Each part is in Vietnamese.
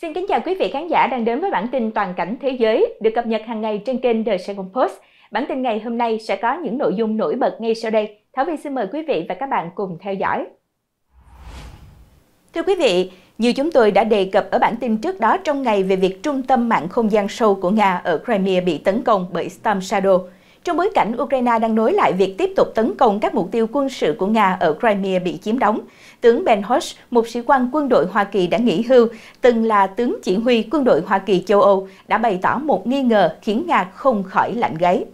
Xin kính chào quý vị khán giả đang đến với bản tin toàn cảnh thế giới được cập nhật hàng ngày trên kênh The Saigon Post. Bản tin ngày hôm nay sẽ có những nội dung nổi bật ngay sau đây. Thảo Vy xin mời quý vị và các bạn cùng theo dõi. Thưa quý vị, như chúng tôi đã đề cập ở bản tin trước đó trong ngày về việc trung tâm mạng không gian sâu của Nga ở Crimea bị tấn công bởi Storm Shadow. Trong bối cảnh Ukraine đang nối lại việc tiếp tục tấn công các mục tiêu quân sự của Nga ở Crimea bị chiếm đóng, tướng Ben Hodge, một sĩ quan quân đội Hoa Kỳ đã nghỉ hưu, từng là tướng chỉ huy quân đội Hoa Kỳ châu Âu, đã bày tỏ một nghi ngờ khiến Nga không khỏi lạnh gáy.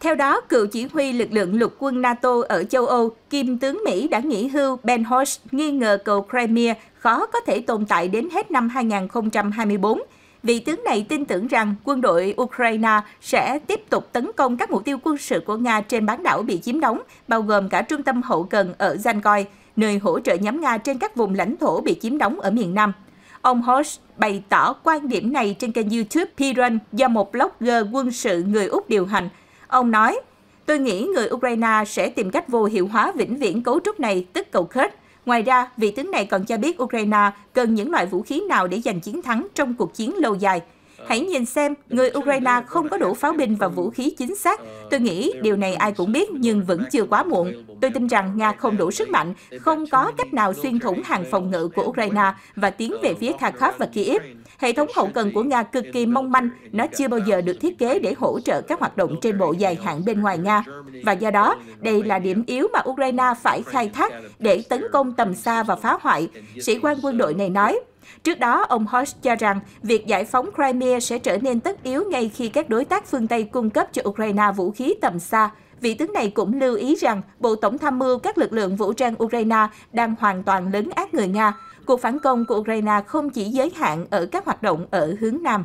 Theo đó, cựu chỉ huy lực lượng lục quân NATO ở châu Âu, kim tướng Mỹ đã nghỉ hưu Ben Hodge nghi ngờ cầu Crimea khó có thể tồn tại đến hết năm 2024 Vị tướng này tin tưởng rằng quân đội Ukraine sẽ tiếp tục tấn công các mục tiêu quân sự của Nga trên bán đảo bị chiếm đóng, bao gồm cả trung tâm hậu cần ở Zangoy, nơi hỗ trợ nhóm Nga trên các vùng lãnh thổ bị chiếm đóng ở miền Nam. Ông Horst bày tỏ quan điểm này trên kênh YouTube Piran do một blogger quân sự người Úc điều hành. Ông nói, Tôi nghĩ người Ukraine sẽ tìm cách vô hiệu hóa vĩnh viễn cấu trúc này, tức cầu khết. Ngoài ra, vị tướng này còn cho biết Ukraine cần những loại vũ khí nào để giành chiến thắng trong cuộc chiến lâu dài. Hãy nhìn xem, người Ukraine không có đủ pháo binh và vũ khí chính xác. Tôi nghĩ điều này ai cũng biết nhưng vẫn chưa quá muộn. Tôi tin rằng Nga không đủ sức mạnh, không có cách nào xuyên thủng hàng phòng ngự của Ukraine và tiến về phía Kharkov và Kiev. Hệ thống hậu cần của Nga cực kỳ mong manh, nó chưa bao giờ được thiết kế để hỗ trợ các hoạt động trên bộ dài hạn bên ngoài Nga. Và do đó, đây là điểm yếu mà Ukraine phải khai thác để tấn công tầm xa và phá hoại. Sĩ quan quân đội này nói, Trước đó, ông Horst cho rằng việc giải phóng Crimea sẽ trở nên tất yếu ngay khi các đối tác phương Tây cung cấp cho Ukraine vũ khí tầm xa. Vị tướng này cũng lưu ý rằng Bộ Tổng tham mưu các lực lượng vũ trang Ukraine đang hoàn toàn lấn át người Nga. Cuộc phản công của Ukraine không chỉ giới hạn ở các hoạt động ở hướng Nam.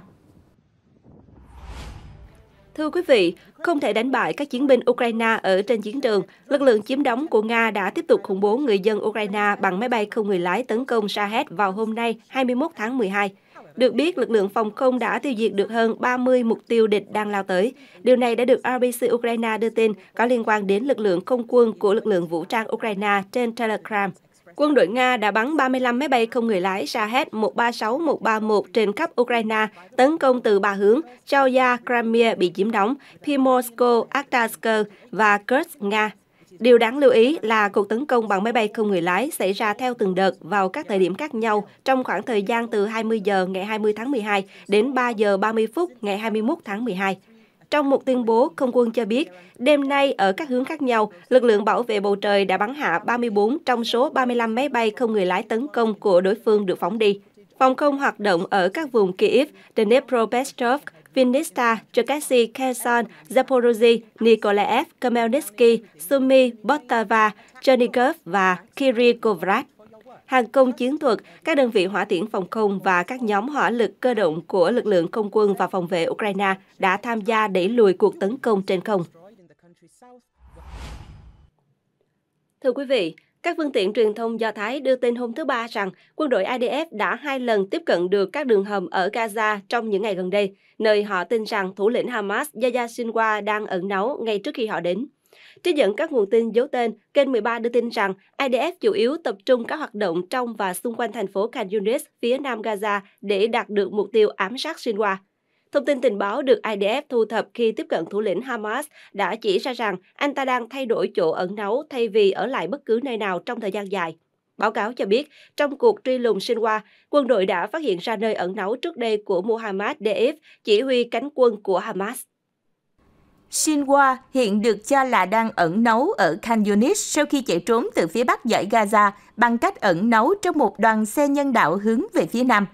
Thưa quý vị, không thể đánh bại các chiến binh Ukraine ở trên chiến trường, lực lượng chiếm đóng của Nga đã tiếp tục khủng bố người dân Ukraine bằng máy bay không người lái tấn công Shahed vào hôm nay 21 tháng 12. Được biết, lực lượng phòng không đã tiêu diệt được hơn 30 mục tiêu địch đang lao tới. Điều này đã được RBC Ukraine đưa tin có liên quan đến lực lượng không quân của lực lượng vũ trang Ukraine trên Telegram. Quân đội Nga đã bắn 35 máy bay không người lái Shahed-136131 trên khắp Ukraine, tấn công từ ba hướng, Chauya, Crimea bị chiếm đóng, Primorsko, Akhtarsk và Kursk, Nga. Điều đáng lưu ý là cuộc tấn công bằng máy bay không người lái xảy ra theo từng đợt vào các thời điểm khác nhau trong khoảng thời gian từ 20 giờ ngày 20 tháng 12 đến 3 giờ 30 phút ngày 21 tháng 12. Trong một tuyên bố, không quân cho biết, đêm nay ở các hướng khác nhau, lực lượng bảo vệ bầu trời đã bắn hạ 34 trong số 35 máy bay không người lái tấn công của đối phương được phóng đi. Phòng không hoạt động ở các vùng Kyiv, Dnepropetrovsk, Vinnytsia, Cherkasy, Kherson, Zaporozhye, Nikolaev, Khmelnytsky, Sumy, Botava, Chernigov và Kirikovgrad hàng công chiến thuật, các đơn vị hỏa tiễn phòng không và các nhóm hỏa lực cơ động của lực lượng không quân và phòng vệ Ukraine đã tham gia đẩy lùi cuộc tấn công trên không. Thưa quý vị, các phương tiện truyền thông Do Thái đưa tin hôm thứ Ba rằng quân đội IDF đã hai lần tiếp cận được các đường hầm ở Gaza trong những ngày gần đây, nơi họ tin rằng thủ lĩnh Hamas Yahya Sinwar đang ẩn náu ngay trước khi họ đến. Trích dẫn các nguồn tin giấu tên, kênh 13 đưa tin rằng IDF chủ yếu tập trung các hoạt động trong và xung quanh thành phố Khan Yunis, phía nam Gaza để đạt được mục tiêu ám sát Sinwa. Thông tin tình báo được IDF thu thập khi tiếp cận thủ lĩnh Hamas đã chỉ ra rằng anh ta đang thay đổi chỗ ẩn náu thay vì ở lại bất cứ nơi nào trong thời gian dài. Báo cáo cho biết, trong cuộc truy lùng Sinwa, quân đội đã phát hiện ra nơi ẩn náu trước đây của Muhammad Deif, chỉ huy cánh quân của Hamas. Sinwa hiện được cho là đang ẩn nấu ở Khan Yunis sau khi chạy trốn từ phía bắc giải Gaza bằng cách ẩn nấu trong một đoàn xe nhân đạo hướng về phía nam.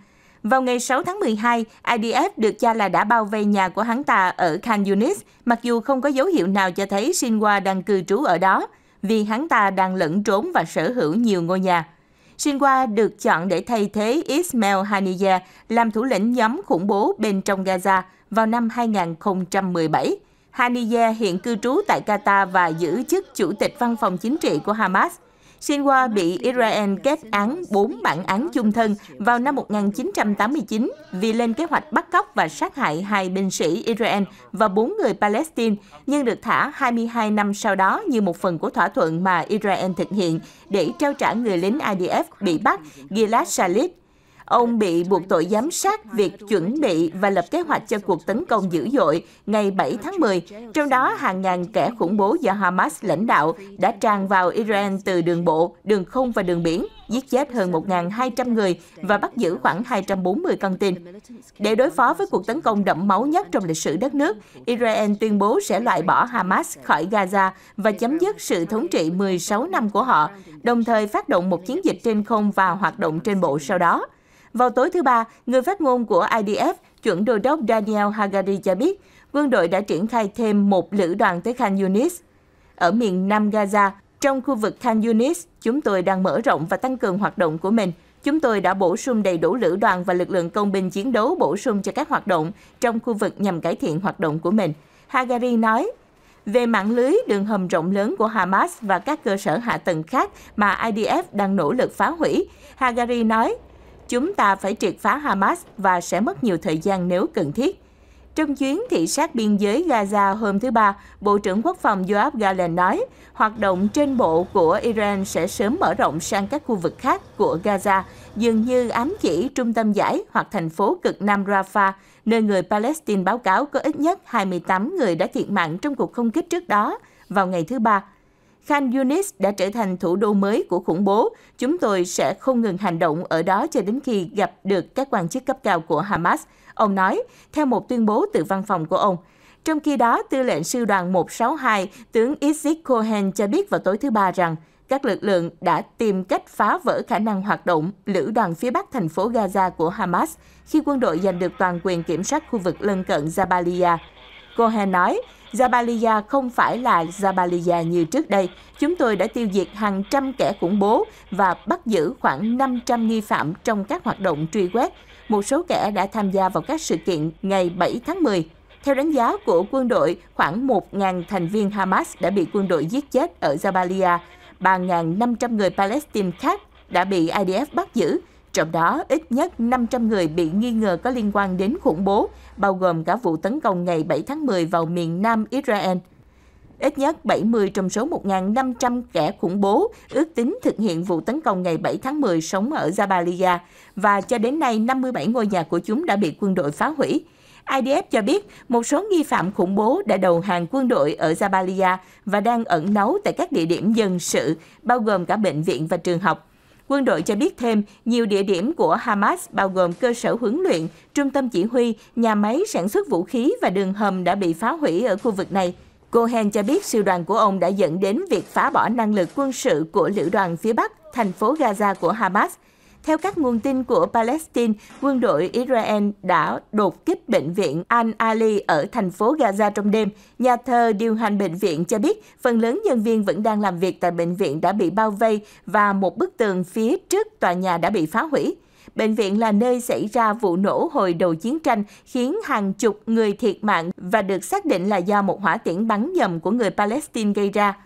Vào ngày 6 tháng 12, IDF được cho là đã bao vây nhà của hắn ta ở Khan Yunis, mặc dù không có dấu hiệu nào cho thấy Sinwa đang cư trú ở đó, vì hắn ta đang lẫn trốn và sở hữu nhiều ngôi nhà. Sinwa được chọn để thay thế Ismail Haniyeh làm thủ lĩnh nhóm khủng bố bên trong Gaza vào năm 2017 Haniye hiện cư trú tại Qatar và giữ chức chủ tịch văn phòng chính trị của Hamas. Sinwa bị Israel kết án 4 bản án chung thân vào năm 1989 vì lên kế hoạch bắt cóc và sát hại hai binh sĩ Israel và 4 người Palestine, nhưng được thả 22 năm sau đó như một phần của thỏa thuận mà Israel thực hiện để trao trả người lính IDF bị bắt Gilad Shalit. Ông bị buộc tội giám sát việc chuẩn bị và lập kế hoạch cho cuộc tấn công dữ dội ngày 7 tháng 10, trong đó hàng ngàn kẻ khủng bố do Hamas lãnh đạo đã tràn vào Israel từ đường bộ, đường không và đường biển, giết chết hơn 1.200 người và bắt giữ khoảng 240 con tin. Để đối phó với cuộc tấn công đẫm máu nhất trong lịch sử đất nước, Israel tuyên bố sẽ loại bỏ Hamas khỏi Gaza và chấm dứt sự thống trị 16 năm của họ, đồng thời phát động một chiến dịch trên không và hoạt động trên bộ sau đó. Vào tối thứ Ba, người phát ngôn của IDF, chuẩn đô đốc Daniel Hagari cho biết, quân đội đã triển khai thêm một lữ đoàn tới Khan Yunis. Ở miền Nam Gaza, trong khu vực Khan Yunis, chúng tôi đang mở rộng và tăng cường hoạt động của mình. Chúng tôi đã bổ sung đầy đủ lữ đoàn và lực lượng công binh chiến đấu bổ sung cho các hoạt động trong khu vực nhằm cải thiện hoạt động của mình. Hagari nói, về mạng lưới đường hầm rộng lớn của Hamas và các cơ sở hạ tầng khác mà IDF đang nỗ lực phá hủy, Hagari nói, Chúng ta phải triệt phá Hamas và sẽ mất nhiều thời gian nếu cần thiết. Trong chuyến thị sát biên giới Gaza hôm thứ Ba, Bộ trưởng Quốc phòng Yoav Gallant nói, hoạt động trên bộ của Iran sẽ sớm mở rộng sang các khu vực khác của Gaza, dường như ám chỉ trung tâm giải hoặc thành phố cực Nam Rafah, nơi người Palestine báo cáo có ít nhất 28 người đã thiệt mạng trong cuộc không kích trước đó vào ngày thứ Ba Khan Yunis đã trở thành thủ đô mới của khủng bố. Chúng tôi sẽ không ngừng hành động ở đó cho đến khi gặp được các quan chức cấp cao của Hamas. Ông nói, theo một tuyên bố từ văn phòng của ông. Trong khi đó, tư lệnh sư đoàn 162, tướng Isaac Cohen cho biết vào tối thứ Ba rằng các lực lượng đã tìm cách phá vỡ khả năng hoạt động lữ đoàn phía bắc thành phố Gaza của Hamas khi quân đội giành được toàn quyền kiểm soát khu vực lân cận Jabalia. Cohen nói, Jabalia không phải là Jabalia như trước đây. Chúng tôi đã tiêu diệt hàng trăm kẻ khủng bố và bắt giữ khoảng 500 nghi phạm trong các hoạt động truy quét. Một số kẻ đã tham gia vào các sự kiện ngày 7 tháng 10. Theo đánh giá của quân đội, khoảng 1.000 thành viên Hamas đã bị quân đội giết chết ở Jabalia. 3.500 người Palestine khác đã bị IDF bắt giữ, trong đó, ít nhất 500 người bị nghi ngờ có liên quan đến khủng bố, bao gồm cả vụ tấn công ngày 7 tháng 10 vào miền Nam Israel. Ít nhất 70 trong số 1.500 kẻ khủng bố ước tính thực hiện vụ tấn công ngày 7 tháng 10 sống ở Jabalia và cho đến nay 57 ngôi nhà của chúng đã bị quân đội phá hủy. IDF cho biết một số nghi phạm khủng bố đã đầu hàng quân đội ở Jabalia và đang ẩn náu tại các địa điểm dân sự, bao gồm cả bệnh viện và trường học. Quân đội cho biết thêm, nhiều địa điểm của Hamas bao gồm cơ sở huấn luyện, trung tâm chỉ huy, nhà máy sản xuất vũ khí và đường hầm đã bị phá hủy ở khu vực này. Cohen cho biết sư đoàn của ông đã dẫn đến việc phá bỏ năng lực quân sự của lữ đoàn phía Bắc, thành phố Gaza của Hamas – theo các nguồn tin của Palestine, quân đội Israel đã đột kích bệnh viện Al-Ali ở thành phố Gaza trong đêm. Nhà thờ điều hành bệnh viện cho biết phần lớn nhân viên vẫn đang làm việc tại bệnh viện đã bị bao vây và một bức tường phía trước tòa nhà đã bị phá hủy. Bệnh viện là nơi xảy ra vụ nổ hồi đầu chiến tranh khiến hàng chục người thiệt mạng và được xác định là do một hỏa tiễn bắn nhầm của người Palestine gây ra.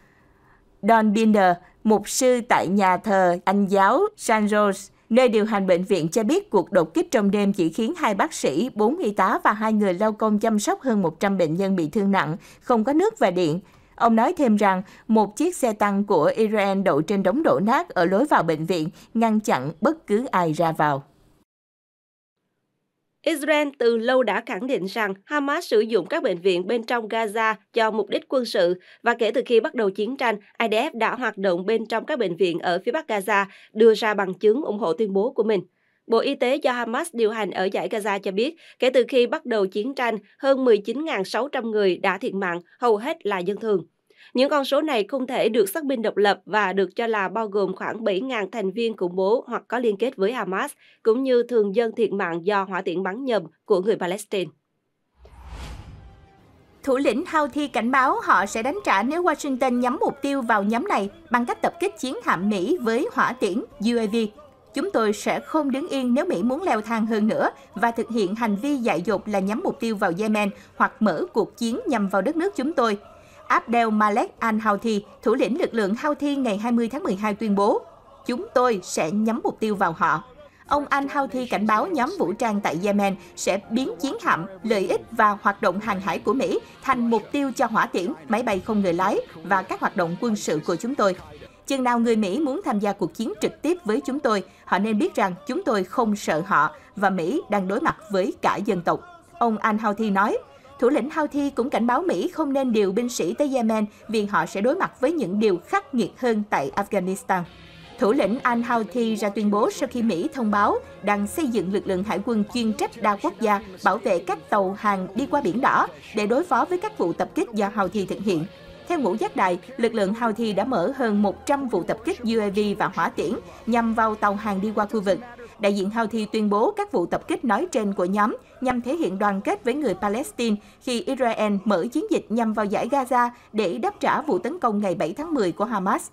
Don Binder, mục sư tại nhà thờ Anh giáo San Jose, Nơi điều hành bệnh viện cho biết cuộc đột kích trong đêm chỉ khiến hai bác sĩ, bốn y tá và hai người lao công chăm sóc hơn 100 bệnh nhân bị thương nặng, không có nước và điện. Ông nói thêm rằng một chiếc xe tăng của Iran đậu trên đống đổ nát ở lối vào bệnh viện, ngăn chặn bất cứ ai ra vào. Israel từ lâu đã khẳng định rằng Hamas sử dụng các bệnh viện bên trong Gaza cho mục đích quân sự và kể từ khi bắt đầu chiến tranh, IDF đã hoạt động bên trong các bệnh viện ở phía Bắc Gaza, đưa ra bằng chứng ủng hộ tuyên bố của mình. Bộ Y tế do Hamas điều hành ở giải Gaza cho biết, kể từ khi bắt đầu chiến tranh, hơn 19.600 người đã thiệt mạng, hầu hết là dân thường. Những con số này không thể được xác minh độc lập và được cho là bao gồm khoảng 7.000 thành viên khủng bố hoặc có liên kết với Hamas, cũng như thường dân thiệt mạng do hỏa tiễn bắn nhầm của người Palestine. Thủ lĩnh Houthi cảnh báo họ sẽ đánh trả nếu Washington nhắm mục tiêu vào nhóm này bằng cách tập kích chiến hạm Mỹ với hỏa tiễn UAV. Chúng tôi sẽ không đứng yên nếu Mỹ muốn leo thang hơn nữa và thực hiện hành vi dại dột là nhắm mục tiêu vào Yemen hoặc mở cuộc chiến nhằm vào đất nước chúng tôi. Abdel Malek al-Houthi, thủ lĩnh lực lượng Houthi ngày 20 tháng 12 tuyên bố, chúng tôi sẽ nhắm mục tiêu vào họ. Ông al-Houthi cảnh báo nhóm vũ trang tại Yemen sẽ biến chiến hạm, lợi ích và hoạt động hàng hải của Mỹ thành mục tiêu cho hỏa tiễn, máy bay không người lái và các hoạt động quân sự của chúng tôi. Chừng nào người Mỹ muốn tham gia cuộc chiến trực tiếp với chúng tôi, họ nên biết rằng chúng tôi không sợ họ và Mỹ đang đối mặt với cả dân tộc. Ông Al-Houthi nói, thủ lĩnh Houthi cũng cảnh báo Mỹ không nên điều binh sĩ tới Yemen vì họ sẽ đối mặt với những điều khắc nghiệt hơn tại Afghanistan. Thủ lĩnh Al-Houthi ra tuyên bố sau khi Mỹ thông báo đang xây dựng lực lượng hải quân chuyên trách đa quốc gia bảo vệ các tàu hàng đi qua Biển Đỏ để đối phó với các vụ tập kích do Houthi thực hiện. Theo ngũ giác đài, lực lượng Houthi đã mở hơn 100 vụ tập kích UAV và hỏa tiễn nhằm vào tàu hàng đi qua khu vực. Đại diện Houthi tuyên bố các vụ tập kích nói trên của nhóm nhằm thể hiện đoàn kết với người Palestine khi Israel mở chiến dịch nhằm vào giải Gaza để đáp trả vụ tấn công ngày 7 tháng 10 của Hamas.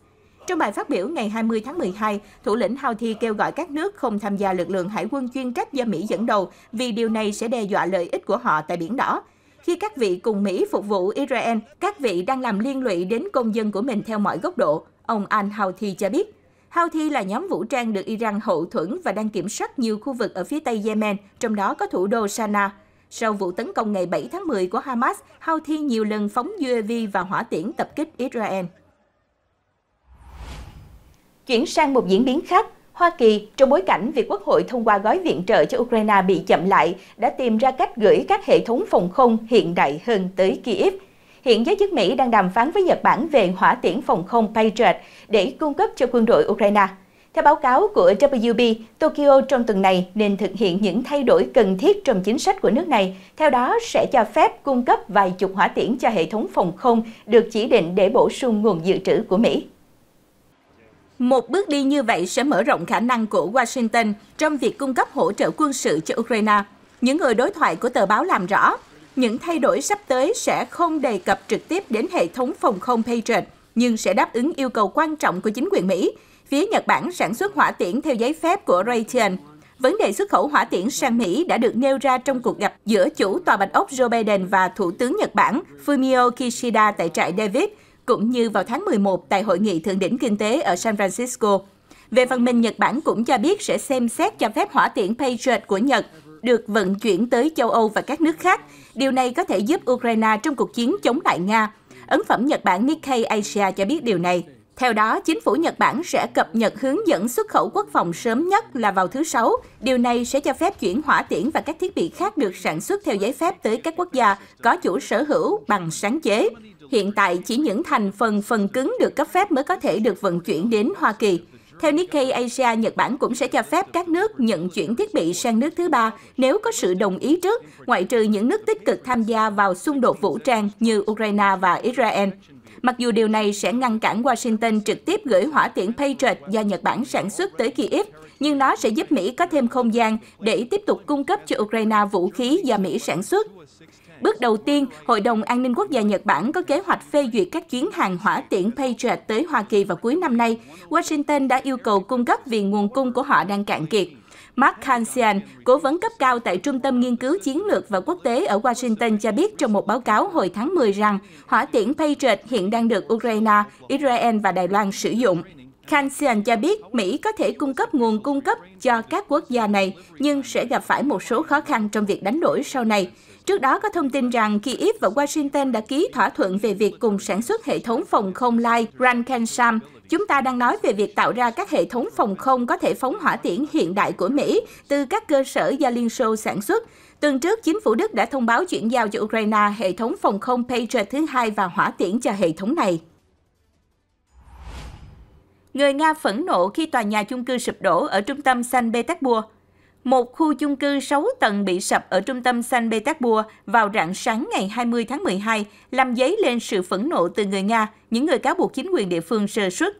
Trong bài phát biểu ngày 20 tháng 12, thủ lĩnh Houthi kêu gọi các nước không tham gia lực lượng hải quân chuyên trách do Mỹ dẫn đầu vì điều này sẽ đe dọa lợi ích của họ tại Biển Đỏ. Khi các vị cùng Mỹ phục vụ Israel, các vị đang làm liên lụy đến công dân của mình theo mọi góc độ, ông Al-Houthi cho biết. Houthi là nhóm vũ trang được Iran hậu thuẫn và đang kiểm soát nhiều khu vực ở phía tây Yemen, trong đó có thủ đô Sanaa. Sau vụ tấn công ngày 7 tháng 10 của Hamas, Houthi nhiều lần phóng UAV và hỏa tiễn tập kích Israel. Chuyển sang một diễn biến khác, Hoa Kỳ, trong bối cảnh việc Quốc hội thông qua gói viện trợ cho Ukraine bị chậm lại, đã tìm ra cách gửi các hệ thống phòng không hiện đại hơn tới Kyiv. Hiện giới chức Mỹ đang đàm phán với Nhật Bản về hỏa tiễn phòng không Patriot để cung cấp cho quân đội Ukraine. Theo báo cáo của WB, Tokyo trong tuần này nên thực hiện những thay đổi cần thiết trong chính sách của nước này, theo đó sẽ cho phép cung cấp vài chục hỏa tiễn cho hệ thống phòng không được chỉ định để bổ sung nguồn dự trữ của Mỹ. Một bước đi như vậy sẽ mở rộng khả năng của Washington trong việc cung cấp hỗ trợ quân sự cho Ukraine. Những người đối thoại của tờ báo làm rõ, những thay đổi sắp tới sẽ không đề cập trực tiếp đến hệ thống phòng không Patriot, nhưng sẽ đáp ứng yêu cầu quan trọng của chính quyền Mỹ. Phía Nhật Bản sản xuất hỏa tiễn theo giấy phép của Raytheon. Vấn đề xuất khẩu hỏa tiễn sang Mỹ đã được nêu ra trong cuộc gặp giữa chủ tòa Bạch Ốc Joe Biden và Thủ tướng Nhật Bản Fumio Kishida tại trại David cũng như vào tháng 11 tại Hội nghị Thượng đỉnh Kinh tế ở San Francisco. Về phần mình, Nhật Bản cũng cho biết sẽ xem xét cho phép hỏa tiễn Patriot của Nhật được vận chuyển tới châu Âu và các nước khác. Điều này có thể giúp Ukraine trong cuộc chiến chống lại Nga. Ấn phẩm Nhật Bản Nikkei Asia cho biết điều này. Theo đó, chính phủ Nhật Bản sẽ cập nhật hướng dẫn xuất khẩu quốc phòng sớm nhất là vào thứ Sáu. Điều này sẽ cho phép chuyển hỏa tiễn và các thiết bị khác được sản xuất theo giấy phép tới các quốc gia có chủ sở hữu bằng sáng chế. Hiện tại, chỉ những thành phần phần cứng được cấp phép mới có thể được vận chuyển đến Hoa Kỳ. Theo Nikkei Asia, Nhật Bản cũng sẽ cho phép các nước nhận chuyển thiết bị sang nước thứ ba nếu có sự đồng ý trước, ngoại trừ những nước tích cực tham gia vào xung đột vũ trang như Ukraine và Israel. Mặc dù điều này sẽ ngăn cản Washington trực tiếp gửi hỏa tiễn Patriot do Nhật Bản sản xuất tới Kyiv, nhưng nó sẽ giúp Mỹ có thêm không gian để tiếp tục cung cấp cho Ukraine vũ khí do Mỹ sản xuất. Bước đầu tiên, Hội đồng An ninh Quốc gia Nhật Bản có kế hoạch phê duyệt các chuyến hàng hỏa tiễn Patriot tới Hoa Kỳ vào cuối năm nay. Washington đã yêu cầu cung cấp vì nguồn cung của họ đang cạn kiệt. Mark Kansian, cố vấn cấp cao tại Trung tâm Nghiên cứu Chiến lược và Quốc tế ở Washington cho biết trong một báo cáo hồi tháng 10 rằng hỏa tiễn Patriot hiện đang được Ukraine, Israel và Đài Loan sử dụng. Kansian cho biết Mỹ có thể cung cấp nguồn cung cấp cho các quốc gia này, nhưng sẽ gặp phải một số khó khăn trong việc đánh đổi sau này. Trước đó có thông tin rằng Kyiv và Washington đã ký thỏa thuận về việc cùng sản xuất hệ thống phòng không lai Rankensam. Chúng ta đang nói về việc tạo ra các hệ thống phòng không có thể phóng hỏa tiễn hiện đại của Mỹ từ các cơ sở do Liên Xô sản xuất. Tuần trước, chính phủ Đức đã thông báo chuyển giao cho Ukraine hệ thống phòng không Patriot thứ hai và hỏa tiễn cho hệ thống này. Người Nga phẫn nộ khi tòa nhà chung cư sụp đổ ở trung tâm San Petersburg. Một khu chung cư 6 tầng bị sập ở trung tâm San Petersburg vào rạng sáng ngày 20 tháng 12, làm dấy lên sự phẫn nộ từ người Nga, những người cáo buộc chính quyền địa phương sơ suất.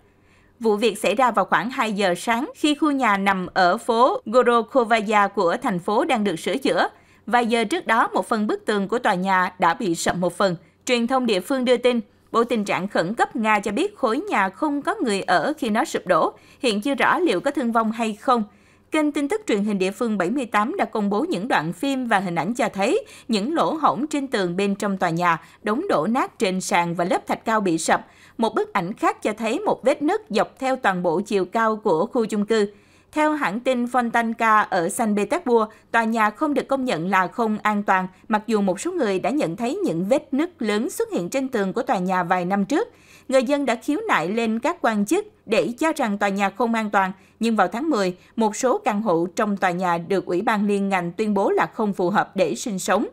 Vụ việc xảy ra vào khoảng 2 giờ sáng khi khu nhà nằm ở phố Gorokhovaya của thành phố đang được sửa chữa. Vài giờ trước đó, một phần bức tường của tòa nhà đã bị sập một phần. Truyền thông địa phương đưa tin, Bộ Tình trạng khẩn cấp Nga cho biết khối nhà không có người ở khi nó sụp đổ. Hiện chưa rõ liệu có thương vong hay không. Kênh tin tức truyền hình địa phương 78 đã công bố những đoạn phim và hình ảnh cho thấy những lỗ hổng trên tường bên trong tòa nhà, đống đổ nát trên sàn và lớp thạch cao bị sập. Một bức ảnh khác cho thấy một vết nứt dọc theo toàn bộ chiều cao của khu chung cư. Theo hãng tin Fontanka ở Saint Petersburg, tòa nhà không được công nhận là không an toàn, mặc dù một số người đã nhận thấy những vết nứt lớn xuất hiện trên tường của tòa nhà vài năm trước. Người dân đã khiếu nại lên các quan chức để cho rằng tòa nhà không an toàn, nhưng vào tháng 10, một số căn hộ trong tòa nhà được Ủy ban liên ngành tuyên bố là không phù hợp để sinh sống.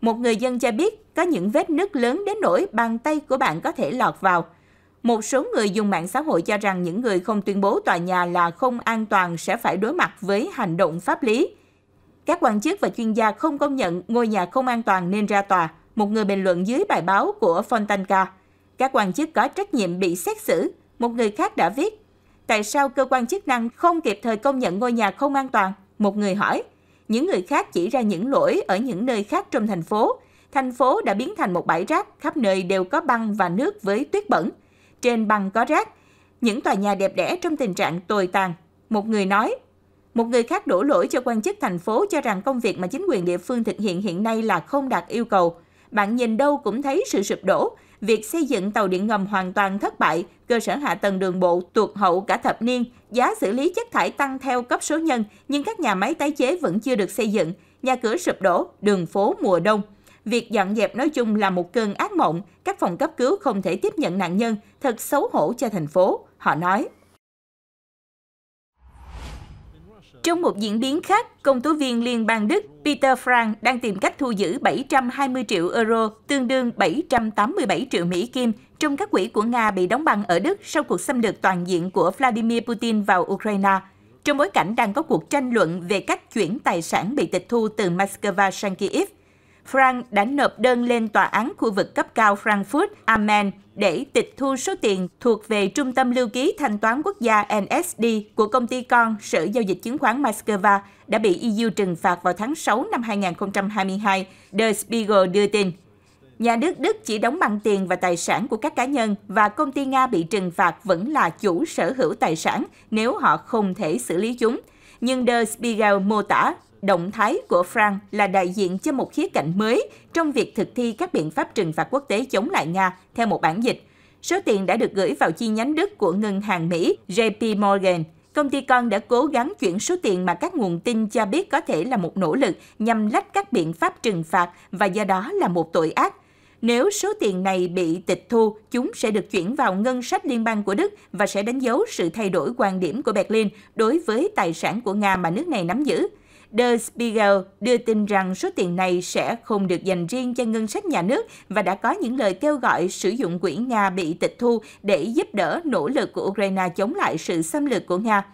Một người dân cho biết có những vết nứt lớn đến nỗi bàn tay của bạn có thể lọt vào. Một số người dùng mạng xã hội cho rằng những người không tuyên bố tòa nhà là không an toàn sẽ phải đối mặt với hành động pháp lý. Các quan chức và chuyên gia không công nhận ngôi nhà không an toàn nên ra tòa, một người bình luận dưới bài báo của Fontanka. Các quan chức có trách nhiệm bị xét xử, một người khác đã viết. Tại sao cơ quan chức năng không kịp thời công nhận ngôi nhà không an toàn? Một người hỏi. Những người khác chỉ ra những lỗi ở những nơi khác trong thành phố. Thành phố đã biến thành một bãi rác, khắp nơi đều có băng và nước với tuyết bẩn. Trên băng có rác, những tòa nhà đẹp đẽ trong tình trạng tồi tàn. Một người nói, một người khác đổ lỗi cho quan chức thành phố cho rằng công việc mà chính quyền địa phương thực hiện hiện nay là không đạt yêu cầu. Bạn nhìn đâu cũng thấy sự sụp đổ. Việc xây dựng tàu điện ngầm hoàn toàn thất bại, cơ sở hạ tầng đường bộ tuột hậu cả thập niên, giá xử lý chất thải tăng theo cấp số nhân, nhưng các nhà máy tái chế vẫn chưa được xây dựng, nhà cửa sụp đổ, đường phố mùa đông. Việc dọn dẹp nói chung là một cơn ác mộng, các phòng cấp cứu không thể tiếp nhận nạn nhân, thật xấu hổ cho thành phố, họ nói. Trong một diễn biến khác, công tố viên liên bang Đức Peter Frank đang tìm cách thu giữ 720 triệu euro, tương đương 787 triệu Mỹ Kim, trong các quỹ của Nga bị đóng băng ở Đức sau cuộc xâm lược toàn diện của Vladimir Putin vào Ukraine. Trong bối cảnh đang có cuộc tranh luận về cách chuyển tài sản bị tịch thu từ Moscow sang Kyiv, Frank đã nộp đơn lên tòa án khu vực cấp cao Frankfurt Amen để tịch thu số tiền thuộc về Trung tâm Lưu ký Thanh toán Quốc gia NSD của công ty con Sở Giao dịch Chứng khoán Moscow đã bị EU trừng phạt vào tháng 6 năm 2022, Der Spiegel đưa tin. Nhà nước Đức chỉ đóng bằng tiền và tài sản của các cá nhân và công ty Nga bị trừng phạt vẫn là chủ sở hữu tài sản nếu họ không thể xử lý chúng. Nhưng Der Spiegel mô tả Động thái của Frank là đại diện cho một khía cạnh mới trong việc thực thi các biện pháp trừng phạt quốc tế chống lại Nga, theo một bản dịch. Số tiền đã được gửi vào chi nhánh Đức của ngân hàng Mỹ JP Morgan. Công ty con đã cố gắng chuyển số tiền mà các nguồn tin cho biết có thể là một nỗ lực nhằm lách các biện pháp trừng phạt và do đó là một tội ác. Nếu số tiền này bị tịch thu, chúng sẽ được chuyển vào ngân sách liên bang của Đức và sẽ đánh dấu sự thay đổi quan điểm của Berlin đối với tài sản của Nga mà nước này nắm giữ. Der Spiegel đưa tin rằng số tiền này sẽ không được dành riêng cho ngân sách nhà nước và đã có những lời kêu gọi sử dụng quỹ Nga bị tịch thu để giúp đỡ nỗ lực của Ukraine chống lại sự xâm lược của Nga.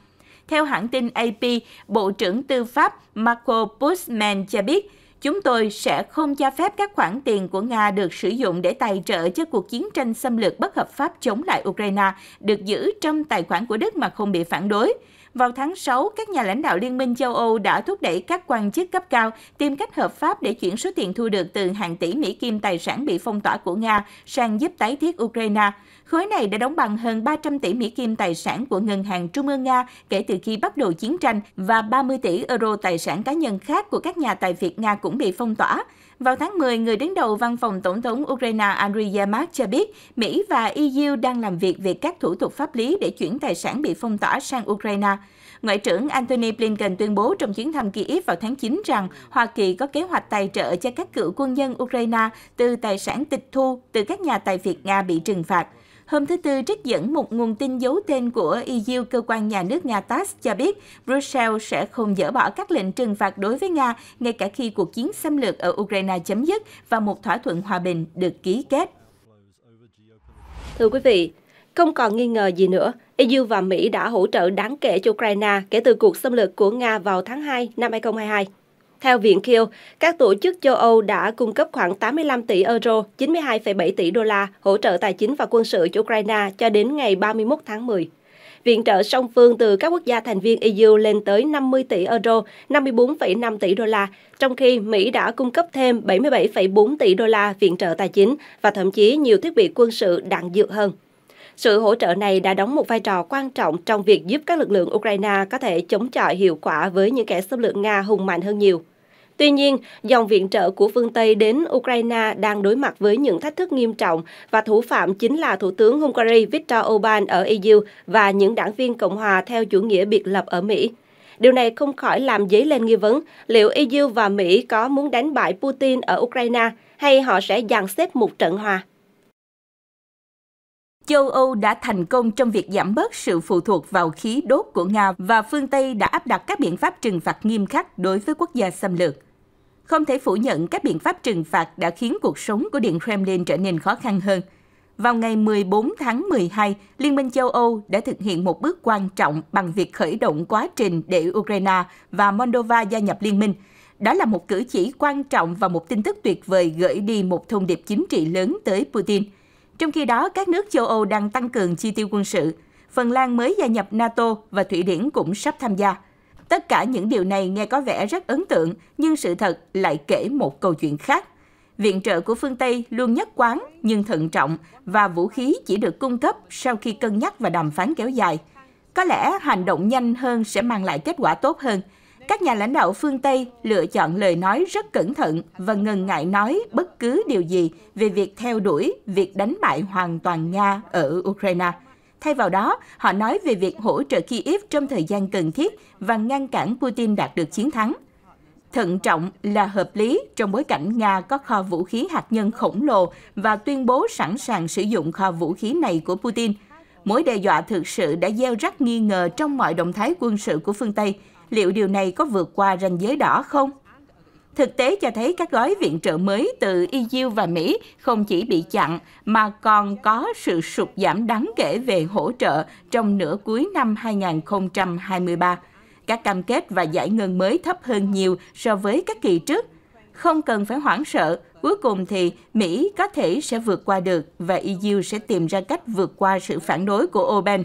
Theo hãng tin AP, Bộ trưởng Tư pháp Marco Bushman cho biết, Chúng tôi sẽ không cho phép các khoản tiền của Nga được sử dụng để tài trợ cho cuộc chiến tranh xâm lược bất hợp pháp chống lại Ukraine được giữ trong tài khoản của Đức mà không bị phản đối. Vào tháng 6, các nhà lãnh đạo Liên minh châu Âu đã thúc đẩy các quan chức cấp cao tìm cách hợp pháp để chuyển số tiền thu được từ hàng tỷ Mỹ Kim tài sản bị phong tỏa của Nga sang giúp tái thiết Ukraine. Khối này đã đóng bằng hơn 300 tỷ Mỹ Kim tài sản của Ngân hàng Trung ương Nga kể từ khi bắt đầu chiến tranh và 30 tỷ euro tài sản cá nhân khác của các nhà tài phiệt Nga cũng bị phong tỏa. Vào tháng 10, người đứng đầu văn phòng Tổng thống Ukraine Andriy Yermak cho biết Mỹ và EU đang làm việc về các thủ tục pháp lý để chuyển tài sản bị phong tỏa sang Ukraine. Ngoại trưởng Antony Blinken tuyên bố trong chuyến thăm Kyiv vào tháng 9 rằng Hoa Kỳ có kế hoạch tài trợ cho các cựu quân nhân Ukraine từ tài sản tịch thu từ các nhà tài phiệt Nga bị trừng phạt. Hôm thứ Tư, trích dẫn một nguồn tin giấu tên của EU, cơ quan nhà nước Nga TASS cho biết Brussels sẽ không dỡ bỏ các lệnh trừng phạt đối với Nga ngay cả khi cuộc chiến xâm lược ở Ukraine chấm dứt và một thỏa thuận hòa bình được ký kết. Thưa quý vị, không còn nghi ngờ gì nữa, EU và Mỹ đã hỗ trợ đáng kể cho Ukraine kể từ cuộc xâm lược của Nga vào tháng 2 năm 2022. Theo Viện Kiel, các tổ chức châu Âu đã cung cấp khoảng 85 tỷ euro, 92,7 tỷ đô la hỗ trợ tài chính và quân sự cho Ukraine cho đến ngày 31 tháng 10. Viện trợ song phương từ các quốc gia thành viên EU lên tới 50 tỷ euro, 54,5 tỷ đô la, trong khi Mỹ đã cung cấp thêm 77,4 tỷ đô la viện trợ tài chính và thậm chí nhiều thiết bị quân sự đạn dược hơn. Sự hỗ trợ này đã đóng một vai trò quan trọng trong việc giúp các lực lượng Ukraine có thể chống chọi hiệu quả với những kẻ xâm lược Nga hùng mạnh hơn nhiều. Tuy nhiên, dòng viện trợ của phương Tây đến Ukraine đang đối mặt với những thách thức nghiêm trọng và thủ phạm chính là Thủ tướng Hungary Viktor Orbán ở EU và những đảng viên Cộng hòa theo chủ nghĩa biệt lập ở Mỹ. Điều này không khỏi làm dấy lên nghi vấn liệu EU và Mỹ có muốn đánh bại Putin ở Ukraine hay họ sẽ dàn xếp một trận hòa. Châu Âu đã thành công trong việc giảm bớt sự phụ thuộc vào khí đốt của Nga và phương Tây đã áp đặt các biện pháp trừng phạt nghiêm khắc đối với quốc gia xâm lược. Không thể phủ nhận các biện pháp trừng phạt đã khiến cuộc sống của Điện Kremlin trở nên khó khăn hơn. Vào ngày 14 tháng 12, Liên minh châu Âu đã thực hiện một bước quan trọng bằng việc khởi động quá trình để Ukraine và Moldova gia nhập liên minh. Đó là một cử chỉ quan trọng và một tin tức tuyệt vời gửi đi một thông điệp chính trị lớn tới Putin. Trong khi đó, các nước châu Âu đang tăng cường chi tiêu quân sự. Phần Lan mới gia nhập NATO và Thụy Điển cũng sắp tham gia. Tất cả những điều này nghe có vẻ rất ấn tượng, nhưng sự thật lại kể một câu chuyện khác. Viện trợ của phương Tây luôn nhất quán nhưng thận trọng và vũ khí chỉ được cung cấp sau khi cân nhắc và đàm phán kéo dài. Có lẽ hành động nhanh hơn sẽ mang lại kết quả tốt hơn. Các nhà lãnh đạo phương Tây lựa chọn lời nói rất cẩn thận và ngần ngại nói bất cứ điều gì về việc theo đuổi việc đánh bại hoàn toàn Nga ở Ukraine. Thay vào đó, họ nói về việc hỗ trợ Kyiv trong thời gian cần thiết và ngăn cản Putin đạt được chiến thắng. Thận trọng là hợp lý trong bối cảnh Nga có kho vũ khí hạt nhân khổng lồ và tuyên bố sẵn sàng sử dụng kho vũ khí này của Putin. Mối đe dọa thực sự đã gieo rắc nghi ngờ trong mọi động thái quân sự của phương Tây. Liệu điều này có vượt qua ranh giới đỏ không? Thực tế cho thấy các gói viện trợ mới từ EU và Mỹ không chỉ bị chặn mà còn có sự sụt giảm đáng kể về hỗ trợ trong nửa cuối năm 2023. Các cam kết và giải ngân mới thấp hơn nhiều so với các kỳ trước. Không cần phải hoảng sợ, cuối cùng thì Mỹ có thể sẽ vượt qua được và EU sẽ tìm ra cách vượt qua sự phản đối của Orbán.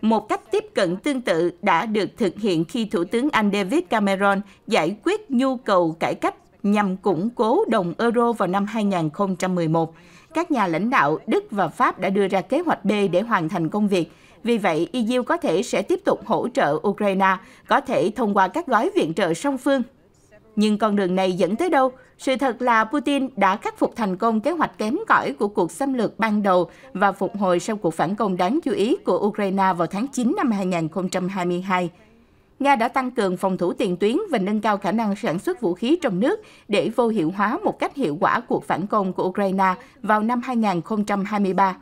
Một cách tiếp cận tương tự đã được thực hiện khi Thủ tướng Anh David Cameron giải quyết nhu cầu cải cách nhằm củng cố đồng euro vào năm 2011. Các nhà lãnh đạo Đức và Pháp đã đưa ra kế hoạch B để hoàn thành công việc. Vì vậy, EU có thể sẽ tiếp tục hỗ trợ Ukraine, có thể thông qua các gói viện trợ song phương. Nhưng con đường này dẫn tới đâu? Sự thật là Putin đã khắc phục thành công kế hoạch kém cỏi của cuộc xâm lược ban đầu và phục hồi sau cuộc phản công đáng chú ý của Ukraine vào tháng 9 năm 2022. Nga đã tăng cường phòng thủ tiền tuyến và nâng cao khả năng sản xuất vũ khí trong nước để vô hiệu hóa một cách hiệu quả cuộc phản công của Ukraine vào năm 2023.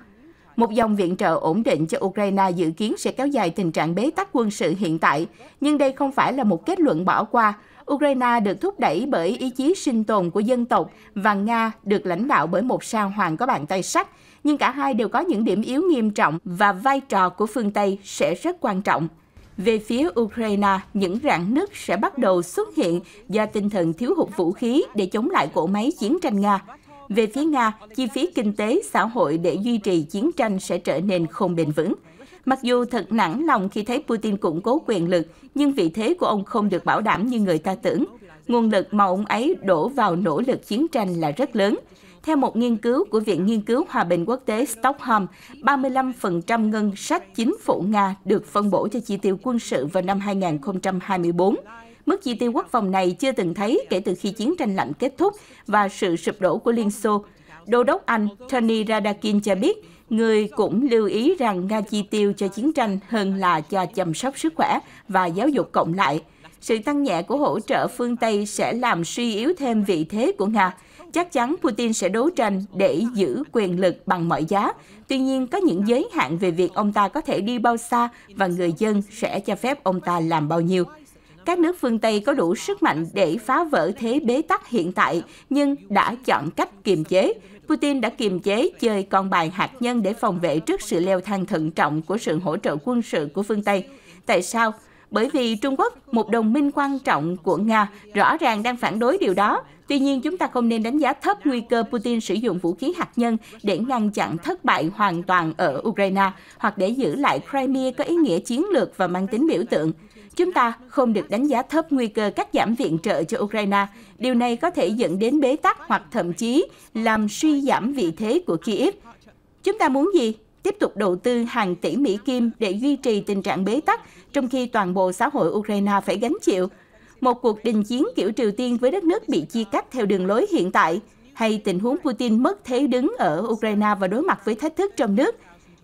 Một dòng viện trợ ổn định cho Ukraine dự kiến sẽ kéo dài tình trạng bế tắc quân sự hiện tại, nhưng đây không phải là một kết luận bỏ qua. Ukraine được thúc đẩy bởi ý chí sinh tồn của dân tộc và Nga được lãnh đạo bởi một sao hoàng có bàn tay sắt, nhưng cả hai đều có những điểm yếu nghiêm trọng và vai trò của phương Tây sẽ rất quan trọng. Về phía Ukraine, những rạn nứt sẽ bắt đầu xuất hiện do tinh thần thiếu hụt vũ khí để chống lại cỗ máy chiến tranh Nga. Về phía Nga, chi phí kinh tế, xã hội để duy trì chiến tranh sẽ trở nên không bền vững. Mặc dù thật nản lòng khi thấy Putin củng cố quyền lực, nhưng vị thế của ông không được bảo đảm như người ta tưởng. Nguồn lực mà ông ấy đổ vào nỗ lực chiến tranh là rất lớn. Theo một nghiên cứu của Viện Nghiên cứu Hòa bình Quốc tế Stockholm, 35% ngân sách chính phủ Nga được phân bổ cho chi tiêu quân sự vào năm 2024. Mức chi tiêu quốc phòng này chưa từng thấy kể từ khi chiến tranh lạnh kết thúc và sự sụp đổ của Liên Xô. Đô đốc Anh Tony Radakin cho biết, người cũng lưu ý rằng Nga chi tiêu cho chiến tranh hơn là cho chăm sóc sức khỏe và giáo dục cộng lại. Sự tăng nhẹ của hỗ trợ phương Tây sẽ làm suy yếu thêm vị thế của Nga. Chắc chắn Putin sẽ đấu tranh để giữ quyền lực bằng mọi giá. Tuy nhiên, có những giới hạn về việc ông ta có thể đi bao xa và người dân sẽ cho phép ông ta làm bao nhiêu các nước phương Tây có đủ sức mạnh để phá vỡ thế bế tắc hiện tại, nhưng đã chọn cách kiềm chế. Putin đã kiềm chế chơi con bài hạt nhân để phòng vệ trước sự leo thang thận trọng của sự hỗ trợ quân sự của phương Tây. Tại sao? Bởi vì Trung Quốc, một đồng minh quan trọng của Nga, rõ ràng đang phản đối điều đó. Tuy nhiên, chúng ta không nên đánh giá thấp nguy cơ Putin sử dụng vũ khí hạt nhân để ngăn chặn thất bại hoàn toàn ở Ukraine hoặc để giữ lại Crimea có ý nghĩa chiến lược và mang tính biểu tượng. Chúng ta không được đánh giá thấp nguy cơ cắt giảm viện trợ cho Ukraine. Điều này có thể dẫn đến bế tắc hoặc thậm chí làm suy giảm vị thế của Kiev. Chúng ta muốn gì? Tiếp tục đầu tư hàng tỷ Mỹ Kim để duy trì tình trạng bế tắc, trong khi toàn bộ xã hội Ukraine phải gánh chịu. Một cuộc đình chiến kiểu Triều Tiên với đất nước bị chia cắt theo đường lối hiện tại, hay tình huống Putin mất thế đứng ở Ukraine và đối mặt với thách thức trong nước.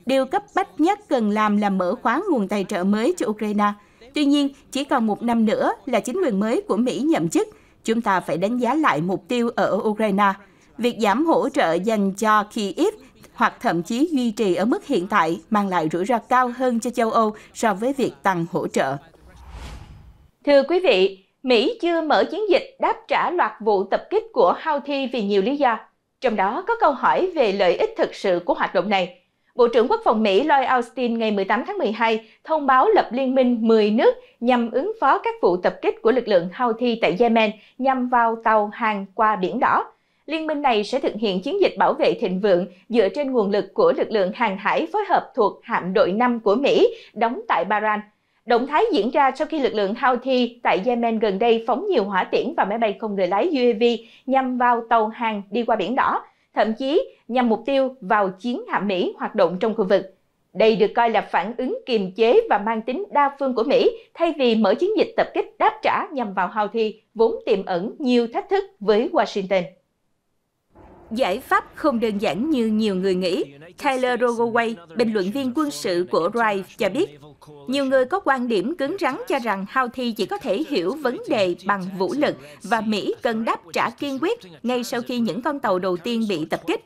Điều cấp bách nhất cần làm là mở khóa nguồn tài trợ mới cho Ukraine – Tuy nhiên, chỉ còn một năm nữa là chính quyền mới của Mỹ nhậm chức. Chúng ta phải đánh giá lại mục tiêu ở Ukraine. Việc giảm hỗ trợ dành cho Kyiv hoặc thậm chí duy trì ở mức hiện tại mang lại rủi ro cao hơn cho châu Âu so với việc tăng hỗ trợ. Thưa quý vị, Mỹ chưa mở chiến dịch đáp trả loạt vụ tập kích của Houthi vì nhiều lý do. Trong đó có câu hỏi về lợi ích thực sự của hoạt động này. Bộ trưởng Quốc phòng Mỹ Lloyd Austin ngày 18 tháng 12 thông báo lập liên minh 10 nước nhằm ứng phó các vụ tập kích của lực lượng Houthi tại Yemen nhằm vào tàu hàng qua Biển Đỏ. Liên minh này sẽ thực hiện chiến dịch bảo vệ thịnh vượng dựa trên nguồn lực của lực lượng hàng hải phối hợp thuộc hạm đội 5 của Mỹ đóng tại Bahrain. Động thái diễn ra sau khi lực lượng Houthi tại Yemen gần đây phóng nhiều hỏa tiễn và máy bay không người lái UAV nhằm vào tàu hàng đi qua Biển Đỏ, thậm chí nhằm mục tiêu vào chiến hạm Mỹ hoạt động trong khu vực. Đây được coi là phản ứng kiềm chế và mang tính đa phương của Mỹ thay vì mở chiến dịch tập kích đáp trả nhằm vào Houthi vốn tiềm ẩn nhiều thách thức với Washington. Giải pháp không đơn giản như nhiều người nghĩ. Tyler Rogoway, bình luận viên quân sự của Drive, cho biết, nhiều người có quan điểm cứng rắn cho rằng Houthi chỉ có thể hiểu vấn đề bằng vũ lực và Mỹ cần đáp trả kiên quyết ngay sau khi những con tàu đầu tiên bị tập kích.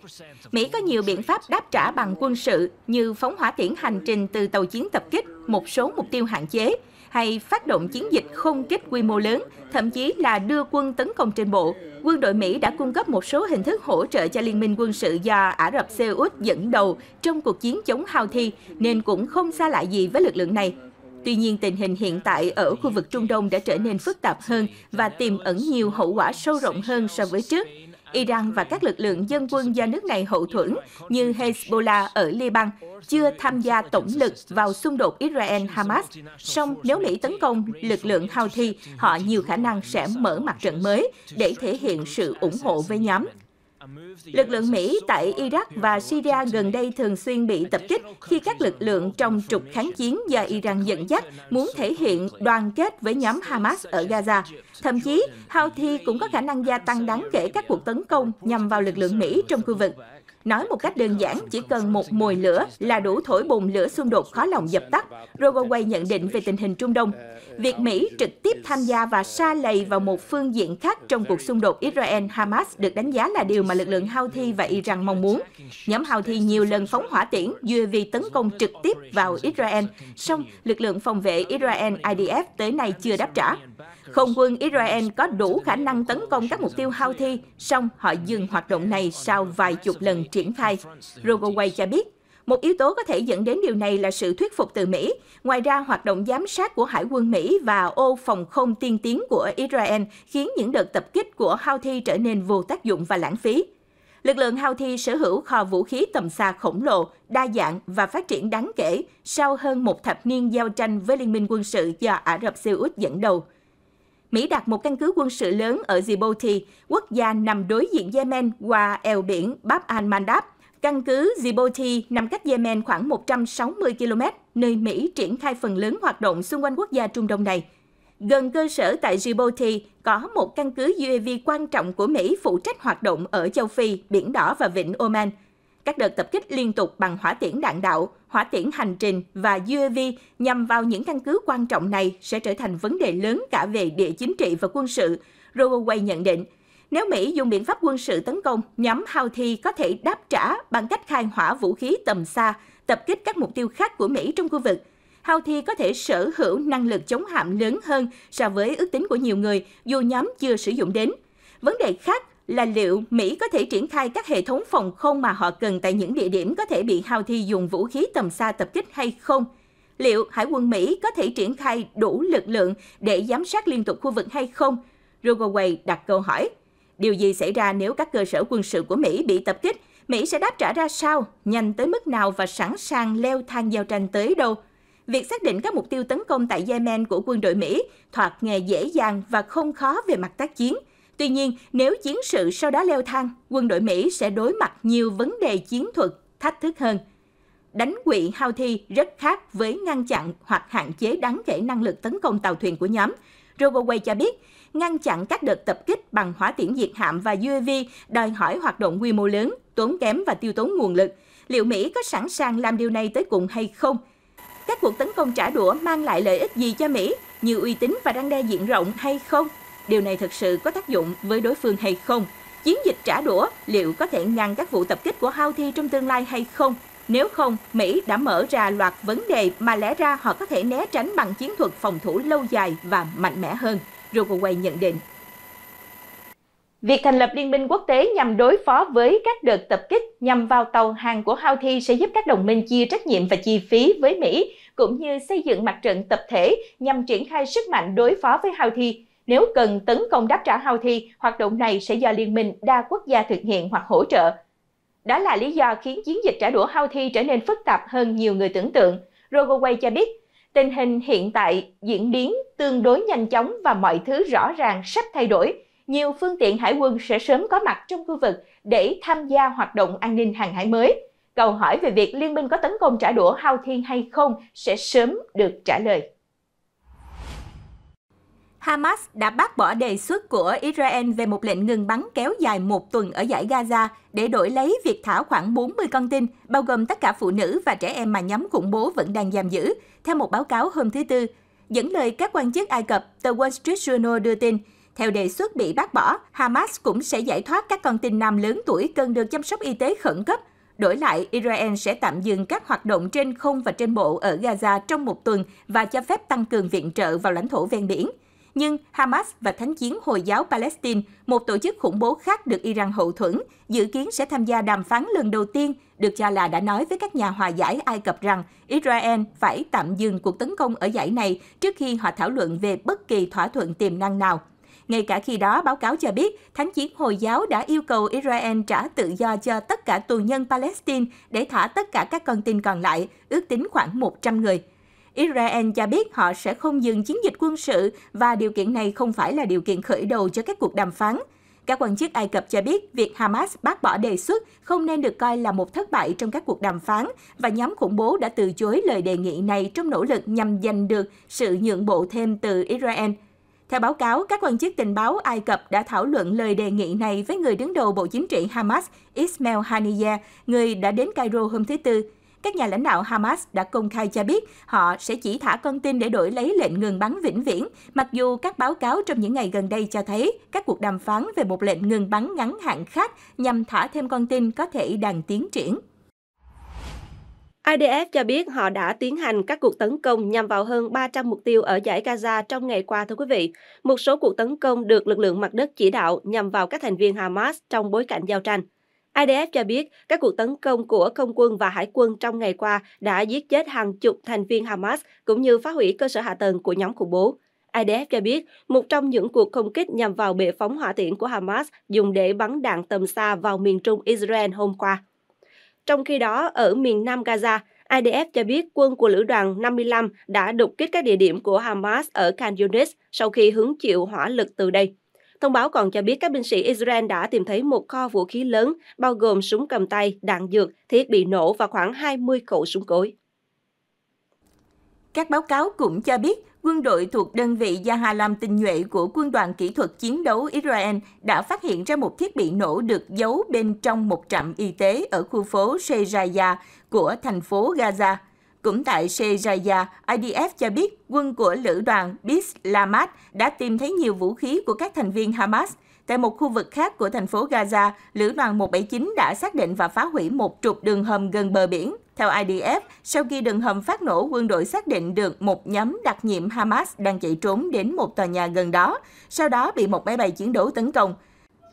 Mỹ có nhiều biện pháp đáp trả bằng quân sự như phóng hỏa tiễn hành trình từ tàu chiến tập kích, một số mục tiêu hạn chế, hay phát động chiến dịch không kích quy mô lớn, thậm chí là đưa quân tấn công trên bộ. Quân đội Mỹ đã cung cấp một số hình thức hỗ trợ cho Liên minh quân sự do Ả Rập Xê Út dẫn đầu trong cuộc chiến chống Houthi, nên cũng không xa lạ gì với lực lượng này. Tuy nhiên, tình hình hiện tại ở khu vực Trung Đông đã trở nên phức tạp hơn và tiềm ẩn nhiều hậu quả sâu rộng hơn so với trước. Iran và các lực lượng dân quân do nước này hậu thuẫn như Hezbollah ở Liban chưa tham gia tổng lực vào xung đột Israel-Hamas. Song nếu Mỹ tấn công lực lượng Houthi, họ nhiều khả năng sẽ mở mặt trận mới để thể hiện sự ủng hộ với nhóm. Lực lượng Mỹ tại Iraq và Syria gần đây thường xuyên bị tập kích khi các lực lượng trong trục kháng chiến do Iran dẫn dắt muốn thể hiện đoàn kết với nhóm Hamas ở Gaza. Thậm chí, Houthi cũng có khả năng gia tăng đáng kể các cuộc tấn công nhằm vào lực lượng Mỹ trong khu vực. Nói một cách đơn giản, chỉ cần một mồi lửa là đủ thổi bùng lửa xung đột khó lòng dập tắt. Rogoway nhận định về tình hình Trung Đông. Việc Mỹ trực tiếp tham gia và xa lầy vào một phương diện khác trong cuộc xung đột Israel-Hamas được đánh giá là điều mà lực lượng Houthi và Iran mong muốn. Nhóm Houthi nhiều lần phóng hỏa tiễn, UAV tấn công trực tiếp vào Israel, song lực lượng phòng vệ Israel IDF tới nay chưa đáp trả. Không quân Israel có đủ khả năng tấn công các mục tiêu Houthi, song họ dừng hoạt động này sau vài chục lần triển khai. Rogoway cho biết, một yếu tố có thể dẫn đến điều này là sự thuyết phục từ Mỹ. Ngoài ra, hoạt động giám sát của Hải quân Mỹ và ô phòng không tiên tiến của Israel khiến những đợt tập kích của Houthi trở nên vô tác dụng và lãng phí. Lực lượng Houthi sở hữu kho vũ khí tầm xa khổng lồ, đa dạng và phát triển đáng kể sau hơn một thập niên giao tranh với Liên minh quân sự do Ả Rập Xê Út dẫn đầu. Mỹ đặt một căn cứ quân sự lớn ở Djibouti, quốc gia nằm đối diện Yemen qua eo biển Bab al-Mandab. Căn cứ Djibouti nằm cách Yemen khoảng 160 km, nơi Mỹ triển khai phần lớn hoạt động xung quanh quốc gia Trung Đông này. Gần cơ sở tại Djibouti có một căn cứ UAV quan trọng của Mỹ phụ trách hoạt động ở châu Phi, Biển Đỏ và Vịnh Oman. Các đợt tập kích liên tục bằng hỏa tiễn đạn đạo, hỏa tiễn hành trình và UAV nhằm vào những căn cứ quan trọng này sẽ trở thành vấn đề lớn cả về địa chính trị và quân sự. Rowaway nhận định, nếu Mỹ dùng biện pháp quân sự tấn công, nhóm Houthi có thể đáp trả bằng cách khai hỏa vũ khí tầm xa, tập kích các mục tiêu khác của Mỹ trong khu vực. Houthi có thể sở hữu năng lực chống hạm lớn hơn so với ước tính của nhiều người, dù nhóm chưa sử dụng đến. Vấn đề khác là liệu Mỹ có thể triển khai các hệ thống phòng không mà họ cần tại những địa điểm có thể bị Houthi dùng vũ khí tầm xa tập kích hay không? Liệu Hải quân Mỹ có thể triển khai đủ lực lượng để giám sát liên tục khu vực hay không? Rogoway đặt câu hỏi. Điều gì xảy ra nếu các cơ sở quân sự của Mỹ bị tập kích? Mỹ sẽ đáp trả ra sao, nhanh tới mức nào và sẵn sàng leo thang giao tranh tới đâu? Việc xác định các mục tiêu tấn công tại Yemen của quân đội Mỹ thoạt nghe dễ dàng và không khó về mặt tác chiến – Tuy nhiên, nếu chiến sự sau đó leo thang, quân đội Mỹ sẽ đối mặt nhiều vấn đề chiến thuật thách thức hơn. Đánh quỵ Houthi rất khác với ngăn chặn hoặc hạn chế đáng kể năng lực tấn công tàu thuyền của nhóm. Rogoway cho biết, ngăn chặn các đợt tập kích bằng hỏa tiễn diệt hạm và UAV đòi hỏi hoạt động quy mô lớn, tốn kém và tiêu tốn nguồn lực. Liệu Mỹ có sẵn sàng làm điều này tới cùng hay không? các cuộc tấn công trả đũa mang lại lợi ích gì cho Mỹ, như uy tín và răng đe diện rộng hay không? Điều này thực sự có tác dụng với đối phương hay không? Chiến dịch trả đũa liệu có thể ngăn các vụ tập kích của Houthi trong tương lai hay không? Nếu không, Mỹ đã mở ra loạt vấn đề mà lẽ ra họ có thể né tránh bằng chiến thuật phòng thủ lâu dài và mạnh mẽ hơn. Rogoway nhận định. Việc thành lập liên minh quốc tế nhằm đối phó với các đợt tập kích nhằm vào tàu hàng của Houthi sẽ giúp các đồng minh chia trách nhiệm và chi phí với Mỹ, cũng như xây dựng mặt trận tập thể nhằm triển khai sức mạnh đối phó với Houthi. Nếu cần tấn công đáp trả Houthi, hoạt động này sẽ do liên minh đa quốc gia thực hiện hoặc hỗ trợ. Đó là lý do khiến chiến dịch trả đũa Houthi trở nên phức tạp hơn nhiều người tưởng tượng. Rogoway cho biết, tình hình hiện tại diễn biến tương đối nhanh chóng và mọi thứ rõ ràng sắp thay đổi nhiều phương tiện hải quân sẽ sớm có mặt trong khu vực để tham gia hoạt động an ninh hàng hải mới. Câu hỏi về việc liên minh có tấn công trả đũa Houthi hay không sẽ sớm được trả lời. Hamas đã bác bỏ đề xuất của Israel về một lệnh ngừng bắn kéo dài một tuần ở giải Gaza để đổi lấy việc thả khoảng 40 con tin, bao gồm tất cả phụ nữ và trẻ em mà nhóm khủng bố vẫn đang giam giữ, theo một báo cáo hôm thứ Tư. Dẫn lời các quan chức Ai Cập, tờ Wall Street Journal đưa tin, theo đề xuất bị bác bỏ, Hamas cũng sẽ giải thoát các con tin nam lớn tuổi cần được chăm sóc y tế khẩn cấp. Đổi lại, Israel sẽ tạm dừng các hoạt động trên không và trên bộ ở Gaza trong một tuần và cho phép tăng cường viện trợ vào lãnh thổ ven biển. Nhưng Hamas và Thánh chiến Hồi giáo Palestine, một tổ chức khủng bố khác được Iran hậu thuẫn, dự kiến sẽ tham gia đàm phán lần đầu tiên, được cho là đã nói với các nhà hòa giải Ai Cập rằng Israel phải tạm dừng cuộc tấn công ở giải này trước khi họ thảo luận về bất kỳ thỏa thuận tiềm năng nào. Ngay cả khi đó, báo cáo cho biết Thánh chiến Hồi giáo đã yêu cầu Israel trả tự do cho tất cả tù nhân Palestine để thả tất cả các con tin còn lại, ước tính khoảng 100 người. Israel cho biết họ sẽ không dừng chiến dịch quân sự và điều kiện này không phải là điều kiện khởi đầu cho các cuộc đàm phán. Các quan chức Ai Cập cho biết việc Hamas bác bỏ đề xuất không nên được coi là một thất bại trong các cuộc đàm phán và nhóm khủng bố đã từ chối lời đề nghị này trong nỗ lực nhằm giành được sự nhượng bộ thêm từ Israel. Theo báo cáo, các quan chức tình báo Ai Cập đã thảo luận lời đề nghị này với người đứng đầu Bộ Chính trị Hamas, Ismail Haniyeh, người đã đến Cairo hôm thứ Tư. Các nhà lãnh đạo Hamas đã công khai cho biết họ sẽ chỉ thả con tin để đổi lấy lệnh ngừng bắn vĩnh viễn, mặc dù các báo cáo trong những ngày gần đây cho thấy các cuộc đàm phán về một lệnh ngừng bắn ngắn hạn khác nhằm thả thêm con tin có thể đang tiến triển. IDF cho biết họ đã tiến hành các cuộc tấn công nhằm vào hơn 300 mục tiêu ở giải Gaza trong ngày qua, thưa quý vị. Một số cuộc tấn công được lực lượng mặt đất chỉ đạo nhằm vào các thành viên Hamas trong bối cảnh giao tranh. IDF cho biết các cuộc tấn công của không quân và hải quân trong ngày qua đã giết chết hàng chục thành viên Hamas cũng như phá hủy cơ sở hạ tầng của nhóm khủng bố. IDF cho biết một trong những cuộc không kích nhằm vào bệ phóng hỏa tiễn của Hamas dùng để bắn đạn tầm xa vào miền trung Israel hôm qua. Trong khi đó, ở miền Nam Gaza, IDF cho biết quân của lữ đoàn 55 đã đột kích các địa điểm của Hamas ở Khan Yunis sau khi hứng chịu hỏa lực từ đây. Thông báo còn cho biết các binh sĩ Israel đã tìm thấy một kho vũ khí lớn, bao gồm súng cầm tay, đạn dược, thiết bị nổ và khoảng 20 khẩu súng cối. Các báo cáo cũng cho biết quân đội thuộc đơn vị Gia Hà tinh nhuệ của quân đoàn kỹ thuật chiến đấu Israel đã phát hiện ra một thiết bị nổ được giấu bên trong một trạm y tế ở khu phố Shejaya của thành phố Gaza. Cũng tại Shejaya, IDF cho biết quân của lữ đoàn Bis Lamat đã tìm thấy nhiều vũ khí của các thành viên Hamas – Tại một khu vực khác của thành phố Gaza, Lữ đoàn 179 đã xác định và phá hủy một trục đường hầm gần bờ biển. Theo IDF, sau khi đường hầm phát nổ, quân đội xác định được một nhóm đặc nhiệm Hamas đang chạy trốn đến một tòa nhà gần đó, sau đó bị một máy bay chiến đấu tấn công.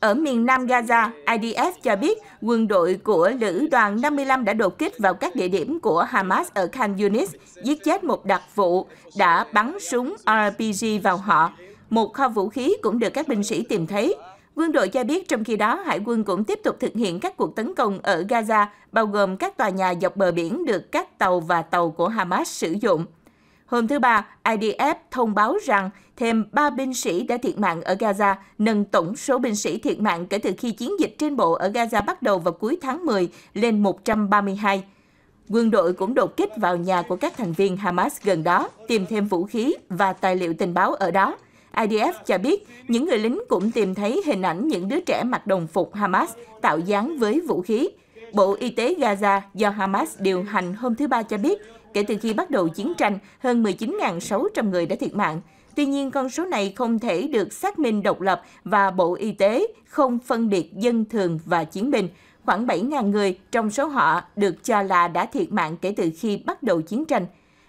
Ở miền Nam Gaza, IDF cho biết quân đội của Lữ đoàn 55 đã đột kích vào các địa điểm của Hamas ở Khan Yunis, giết chết một đặc vụ, đã bắn súng RPG vào họ. Một kho vũ khí cũng được các binh sĩ tìm thấy. Quân đội cho biết trong khi đó, Hải quân cũng tiếp tục thực hiện các cuộc tấn công ở Gaza, bao gồm các tòa nhà dọc bờ biển được các tàu và tàu của Hamas sử dụng. Hôm thứ Ba, IDF thông báo rằng thêm 3 binh sĩ đã thiệt mạng ở Gaza, nâng tổng số binh sĩ thiệt mạng kể từ khi chiến dịch trên bộ ở Gaza bắt đầu vào cuối tháng 10 lên 132. Quân đội cũng đột kích vào nhà của các thành viên Hamas gần đó, tìm thêm vũ khí và tài liệu tình báo ở đó. IDF cho biết những người lính cũng tìm thấy hình ảnh những đứa trẻ mặc đồng phục Hamas tạo dáng với vũ khí. Bộ Y tế Gaza do Hamas điều hành hôm thứ Ba cho biết, kể từ khi bắt đầu chiến tranh, hơn 19.600 người đã thiệt mạng. Tuy nhiên, con số này không thể được xác minh độc lập và Bộ Y tế không phân biệt dân thường và chiến binh. Khoảng 7.000 người trong số họ được cho là đã thiệt mạng kể từ khi bắt đầu chiến tranh.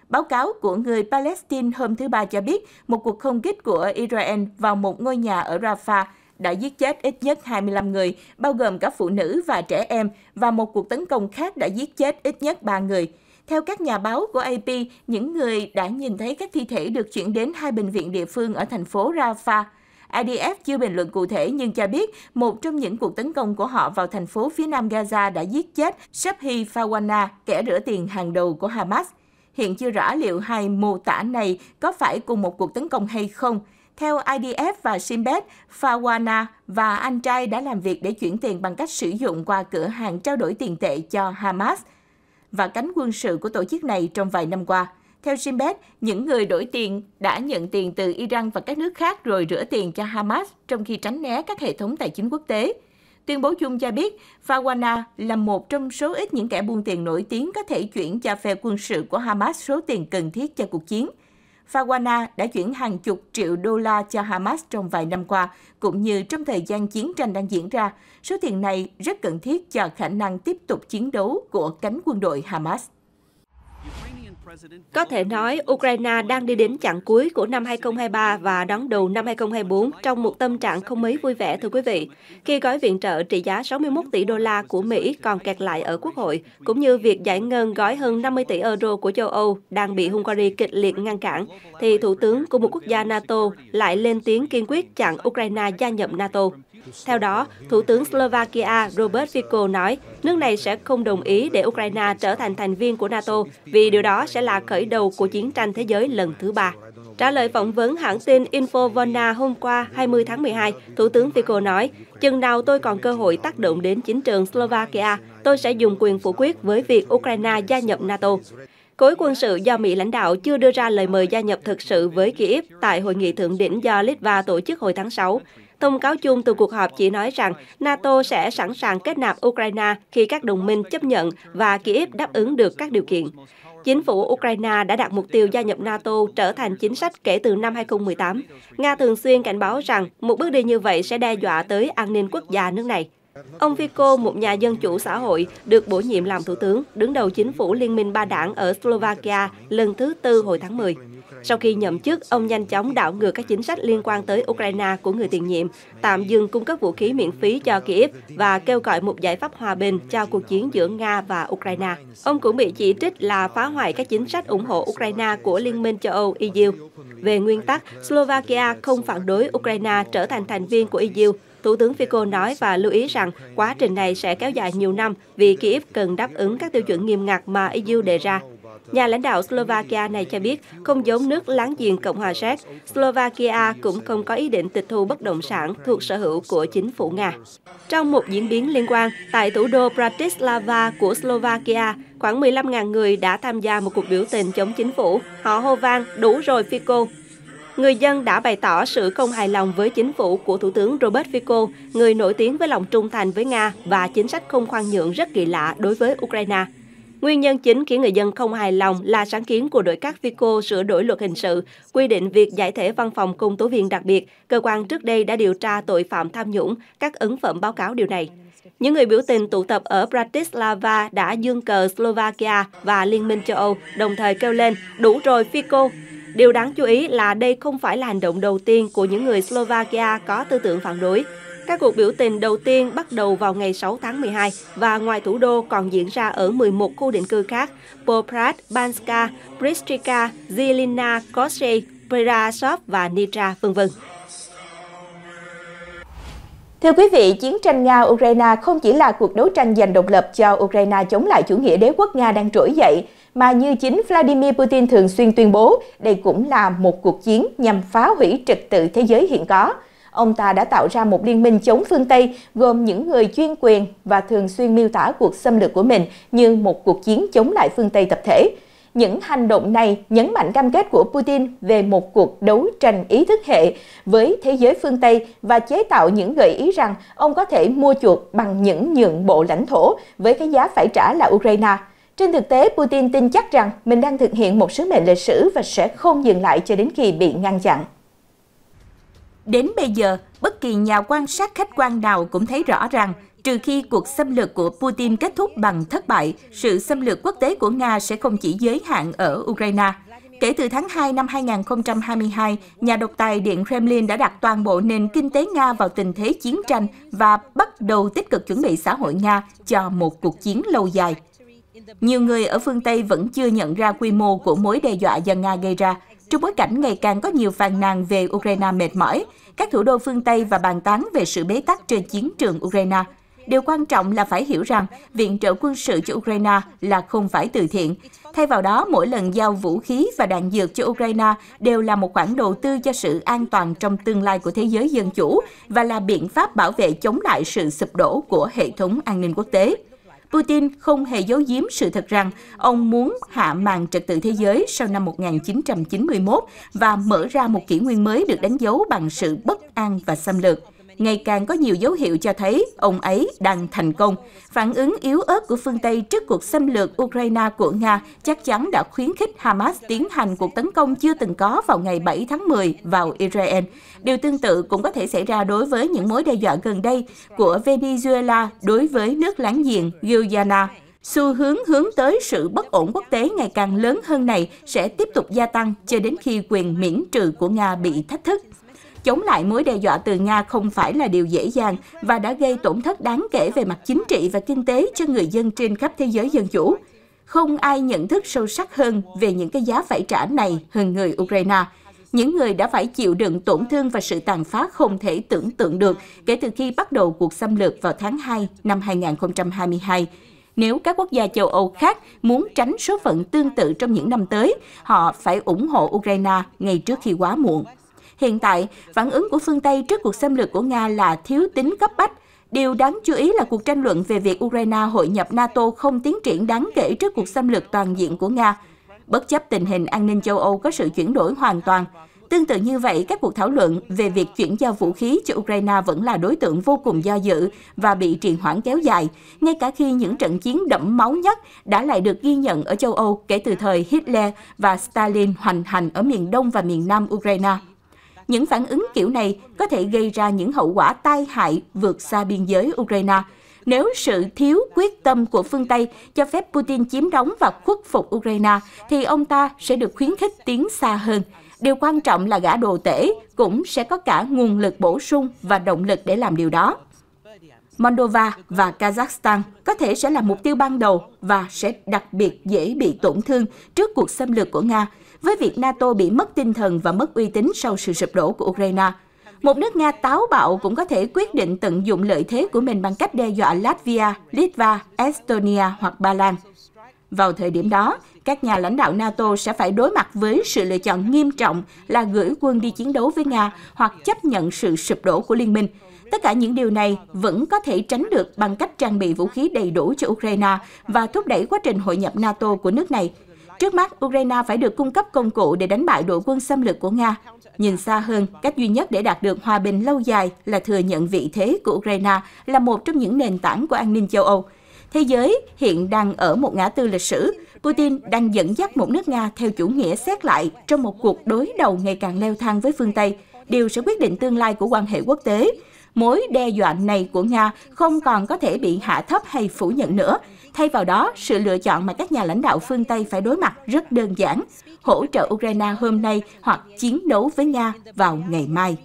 Báo cáo của người Palestine hôm thứ Ba cho biết một cuộc không kích của Israel vào một ngôi nhà ở Rafah đã giết chết ít nhất 25 người, bao gồm cả phụ nữ và trẻ em, và một cuộc tấn công khác đã giết chết ít nhất 3 người. Theo các nhà báo của AP, những người đã nhìn thấy các thi thể được chuyển đến hai bệnh viện địa phương ở thành phố Rafah. IDF chưa bình luận cụ thể nhưng cho biết một trong những cuộc tấn công của họ vào thành phố phía nam Gaza đã giết chết Shaphi Fawana, kẻ rửa tiền hàng đầu của Hamas. Hiện chưa rõ liệu hai mô tả này có phải cùng một cuộc tấn công hay không. Theo IDF và Simbet, Fawana và anh trai đã làm việc để chuyển tiền bằng cách sử dụng qua cửa hàng trao đổi tiền tệ cho Hamas và cánh quân sự của tổ chức này trong vài năm qua. Theo Simbet, những người đổi tiền đã nhận tiền từ Iran và các nước khác rồi rửa tiền cho Hamas trong khi tránh né các hệ thống tài chính quốc tế. Tuyên bố chung cho biết, Fawana là một trong số ít những kẻ buôn tiền nổi tiếng có thể chuyển cho phe quân sự của Hamas số tiền cần thiết cho cuộc chiến. Fawana đã chuyển hàng chục triệu đô la cho Hamas trong vài năm qua, cũng như trong thời gian chiến tranh đang diễn ra. Số tiền này rất cần thiết cho khả năng tiếp tục chiến đấu của cánh quân đội Hamas. Có thể nói, Ukraine đang đi đến chặng cuối của năm 2023 và đón đầu năm 2024 trong một tâm trạng không mấy vui vẻ, thưa quý vị. Khi gói viện trợ trị giá 61 tỷ đô la của Mỹ còn kẹt lại ở Quốc hội, cũng như việc giải ngân gói hơn 50 tỷ euro của châu Âu đang bị Hungary kịch liệt ngăn cản, thì Thủ tướng của một quốc gia NATO lại lên tiếng kiên quyết chặn Ukraine gia nhập NATO. Theo đó, Thủ tướng Slovakia Robert Fico nói nước này sẽ không đồng ý để Ukraine trở thành thành viên của NATO vì điều đó sẽ là khởi đầu của chiến tranh thế giới lần thứ ba. Trả lời phỏng vấn hãng tin Infovona hôm qua 20 tháng 12, Thủ tướng Fico nói, chừng nào tôi còn cơ hội tác động đến chính trường Slovakia, tôi sẽ dùng quyền phủ quyết với việc Ukraine gia nhập NATO. Khối quân sự do Mỹ lãnh đạo chưa đưa ra lời mời gia nhập thực sự với Kiev tại hội nghị thượng đỉnh do Litva tổ chức hồi tháng 6. Thông cáo chung từ cuộc họp chỉ nói rằng NATO sẽ sẵn sàng kết nạp Ukraine khi các đồng minh chấp nhận và Kiev đáp ứng được các điều kiện. Chính phủ Ukraine đã đặt mục tiêu gia nhập NATO trở thành chính sách kể từ năm 2018. Nga thường xuyên cảnh báo rằng một bước đi như vậy sẽ đe dọa tới an ninh quốc gia nước này. Ông Fico, một nhà dân chủ xã hội, được bổ nhiệm làm thủ tướng, đứng đầu chính phủ Liên minh ba đảng ở Slovakia lần thứ tư hồi tháng 10. Sau khi nhậm chức, ông nhanh chóng đảo ngược các chính sách liên quan tới Ukraine của người tiền nhiệm, tạm dừng cung cấp vũ khí miễn phí cho Kiev và kêu gọi một giải pháp hòa bình cho cuộc chiến giữa Nga và Ukraine. Ông cũng bị chỉ trích là phá hoại các chính sách ủng hộ Ukraine của Liên minh châu Âu EU. Về nguyên tắc, Slovakia không phản đối Ukraine trở thành thành viên của EU, Thủ tướng Fico nói và lưu ý rằng quá trình này sẽ kéo dài nhiều năm vì Kiev cần đáp ứng các tiêu chuẩn nghiêm ngặt mà EU đề ra. Nhà lãnh đạo Slovakia này cho biết, không giống nước láng giềng Cộng hòa Séc, Slovakia cũng không có ý định tịch thu bất động sản thuộc sở hữu của chính phủ Nga. Trong một diễn biến liên quan, tại thủ đô Bratislava của Slovakia, khoảng 15.000 người đã tham gia một cuộc biểu tình chống chính phủ. Họ hô vang, đủ rồi Fico, người dân đã bày tỏ sự không hài lòng với chính phủ của Thủ tướng Robert Fico, người nổi tiếng với lòng trung thành với Nga và chính sách không khoan nhượng rất kỳ lạ đối với Ukraine. Nguyên nhân chính khiến người dân không hài lòng là sáng kiến của đội các Fico sửa đổi luật hình sự, quy định việc giải thể văn phòng công tố viên đặc biệt. Cơ quan trước đây đã điều tra tội phạm tham nhũng, các ấn phẩm báo cáo điều này. Những người biểu tình tụ tập ở Bratislava đã dương cờ Slovakia và Liên minh châu Âu, đồng thời kêu lên đủ rồi Fico. Điều đáng chú ý là đây không phải là hành động đầu tiên của những người Slovakia có tư tưởng phản đối. Các cuộc biểu tình đầu tiên bắt đầu vào ngày 6 tháng 12 và ngoài thủ đô còn diễn ra ở 11 khu định cư khác, Poprad, Banska, Bristrika, Zilina, Kostrey, Perasov và Nitra, vân vân. Thưa quý vị, chiến tranh Nga-Ukraine không chỉ là cuộc đấu tranh giành độc lập cho Ukraine chống lại chủ nghĩa đế quốc Nga đang trỗi dậy, mà như chính Vladimir Putin thường xuyên tuyên bố, đây cũng là một cuộc chiến nhằm phá hủy trật tự thế giới hiện có. Ông ta đã tạo ra một liên minh chống phương Tây gồm những người chuyên quyền và thường xuyên miêu tả cuộc xâm lược của mình như một cuộc chiến chống lại phương Tây tập thể. Những hành động này nhấn mạnh cam kết của Putin về một cuộc đấu tranh ý thức hệ với thế giới phương Tây và chế tạo những gợi ý rằng ông có thể mua chuộc bằng những nhượng bộ lãnh thổ với cái giá phải trả là Ukraine. Trên thực tế, Putin tin chắc rằng mình đang thực hiện một sứ mệnh lịch sử và sẽ không dừng lại cho đến khi bị ngăn chặn. Đến bây giờ, bất kỳ nhà quan sát khách quan nào cũng thấy rõ rằng Trừ khi cuộc xâm lược của Putin kết thúc bằng thất bại, sự xâm lược quốc tế của Nga sẽ không chỉ giới hạn ở Ukraine. Kể từ tháng 2 năm 2022, nhà độc tài Điện Kremlin đã đặt toàn bộ nền kinh tế Nga vào tình thế chiến tranh và bắt đầu tích cực chuẩn bị xã hội Nga cho một cuộc chiến lâu dài. Nhiều người ở phương Tây vẫn chưa nhận ra quy mô của mối đe dọa do Nga gây ra. Trong bối cảnh ngày càng có nhiều phàn nàn về Ukraine mệt mỏi, các thủ đô phương Tây và bàn tán về sự bế tắc trên chiến trường Ukraine – Điều quan trọng là phải hiểu rằng viện trợ quân sự cho Ukraine là không phải từ thiện. Thay vào đó, mỗi lần giao vũ khí và đạn dược cho Ukraine đều là một khoản đầu tư cho sự an toàn trong tương lai của thế giới dân chủ và là biện pháp bảo vệ chống lại sự sụp đổ của hệ thống an ninh quốc tế. Putin không hề giấu giếm sự thật rằng ông muốn hạ màn trật tự thế giới sau năm 1991 và mở ra một kỷ nguyên mới được đánh dấu bằng sự bất an và xâm lược ngày càng có nhiều dấu hiệu cho thấy ông ấy đang thành công. Phản ứng yếu ớt của phương Tây trước cuộc xâm lược Ukraine của Nga chắc chắn đã khuyến khích Hamas tiến hành cuộc tấn công chưa từng có vào ngày 7 tháng 10 vào Israel. Điều tương tự cũng có thể xảy ra đối với những mối đe dọa gần đây của Venezuela đối với nước láng giềng Guyana. Xu hướng hướng tới sự bất ổn quốc tế ngày càng lớn hơn này sẽ tiếp tục gia tăng cho đến khi quyền miễn trừ của Nga bị thách thức. Chống lại mối đe dọa từ Nga không phải là điều dễ dàng và đã gây tổn thất đáng kể về mặt chính trị và kinh tế cho người dân trên khắp thế giới dân chủ. Không ai nhận thức sâu sắc hơn về những cái giá phải trả này hơn người Ukraine. Những người đã phải chịu đựng tổn thương và sự tàn phá không thể tưởng tượng được kể từ khi bắt đầu cuộc xâm lược vào tháng 2 năm 2022 nếu các quốc gia châu Âu khác muốn tránh số phận tương tự trong những năm tới, họ phải ủng hộ Ukraine ngay trước khi quá muộn. Hiện tại, phản ứng của phương Tây trước cuộc xâm lược của Nga là thiếu tính cấp bách. Điều đáng chú ý là cuộc tranh luận về việc Ukraine hội nhập NATO không tiến triển đáng kể trước cuộc xâm lược toàn diện của Nga. Bất chấp tình hình an ninh châu Âu có sự chuyển đổi hoàn toàn, Tương tự như vậy, các cuộc thảo luận về việc chuyển giao vũ khí cho Ukraine vẫn là đối tượng vô cùng do dự và bị trì hoãn kéo dài, ngay cả khi những trận chiến đẫm máu nhất đã lại được ghi nhận ở châu Âu kể từ thời Hitler và Stalin hoành hành ở miền đông và miền nam Ukraine. Những phản ứng kiểu này có thể gây ra những hậu quả tai hại vượt xa biên giới Ukraine. Nếu sự thiếu quyết tâm của phương Tây cho phép Putin chiếm đóng và khuất phục Ukraine, thì ông ta sẽ được khuyến khích tiến xa hơn. Điều quan trọng là gã đồ tể cũng sẽ có cả nguồn lực bổ sung và động lực để làm điều đó. Moldova và Kazakhstan có thể sẽ là mục tiêu ban đầu và sẽ đặc biệt dễ bị tổn thương trước cuộc xâm lược của Nga, với việc NATO bị mất tinh thần và mất uy tín sau sự sụp đổ của Ukraine. Một nước Nga táo bạo cũng có thể quyết định tận dụng lợi thế của mình bằng cách đe dọa Latvia, Litva, Estonia hoặc Ba Lan. Vào thời điểm đó, các nhà lãnh đạo NATO sẽ phải đối mặt với sự lựa chọn nghiêm trọng là gửi quân đi chiến đấu với Nga hoặc chấp nhận sự sụp đổ của liên minh. Tất cả những điều này vẫn có thể tránh được bằng cách trang bị vũ khí đầy đủ cho Ukraine và thúc đẩy quá trình hội nhập NATO của nước này. Trước mắt, Ukraine phải được cung cấp công cụ để đánh bại đội quân xâm lược của Nga. Nhìn xa hơn, cách duy nhất để đạt được hòa bình lâu dài là thừa nhận vị thế của Ukraine là một trong những nền tảng của an ninh châu Âu. Thế giới hiện đang ở một ngã tư lịch sử. Putin đang dẫn dắt một nước Nga theo chủ nghĩa xét lại trong một cuộc đối đầu ngày càng leo thang với phương Tây. Điều sẽ quyết định tương lai của quan hệ quốc tế. Mối đe dọa này của Nga không còn có thể bị hạ thấp hay phủ nhận nữa. Thay vào đó, sự lựa chọn mà các nhà lãnh đạo phương Tây phải đối mặt rất đơn giản, hỗ trợ Ukraine hôm nay hoặc chiến đấu với Nga vào ngày mai.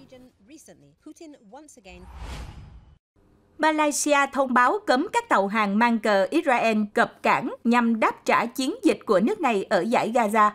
Malaysia thông báo cấm các tàu hàng mang cờ Israel cập cảng nhằm đáp trả chiến dịch của nước này ở giải Gaza.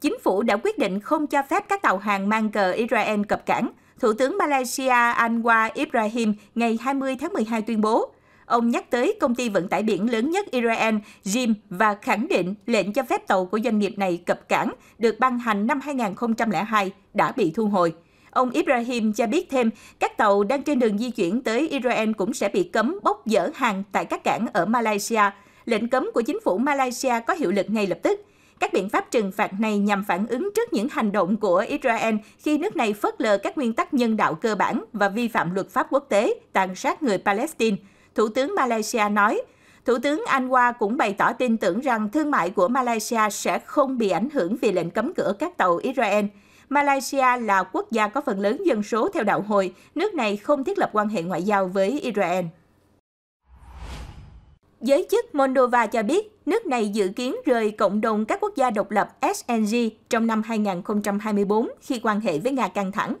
Chính phủ đã quyết định không cho phép các tàu hàng mang cờ Israel cập cảng. Thủ tướng Malaysia Anwar Ibrahim ngày 20 tháng 12 tuyên bố, Ông nhắc tới công ty vận tải biển lớn nhất Israel, JIM, và khẳng định lệnh cho phép tàu của doanh nghiệp này cập cảng được ban hành năm 2002 đã bị thu hồi. Ông Ibrahim cho biết thêm, các tàu đang trên đường di chuyển tới Israel cũng sẽ bị cấm bốc dỡ hàng tại các cảng ở Malaysia. Lệnh cấm của chính phủ Malaysia có hiệu lực ngay lập tức. Các biện pháp trừng phạt này nhằm phản ứng trước những hành động của Israel khi nước này phớt lờ các nguyên tắc nhân đạo cơ bản và vi phạm luật pháp quốc tế, tàn sát người Palestine. Thủ tướng Malaysia nói, Thủ tướng Anwar cũng bày tỏ tin tưởng rằng thương mại của Malaysia sẽ không bị ảnh hưởng vì lệnh cấm cửa các tàu Israel. Malaysia là quốc gia có phần lớn dân số theo đạo hồi, nước này không thiết lập quan hệ ngoại giao với Israel. Giới chức Moldova cho biết nước này dự kiến rời cộng đồng các quốc gia độc lập SNG trong năm 2024 khi quan hệ với Nga căng thẳng.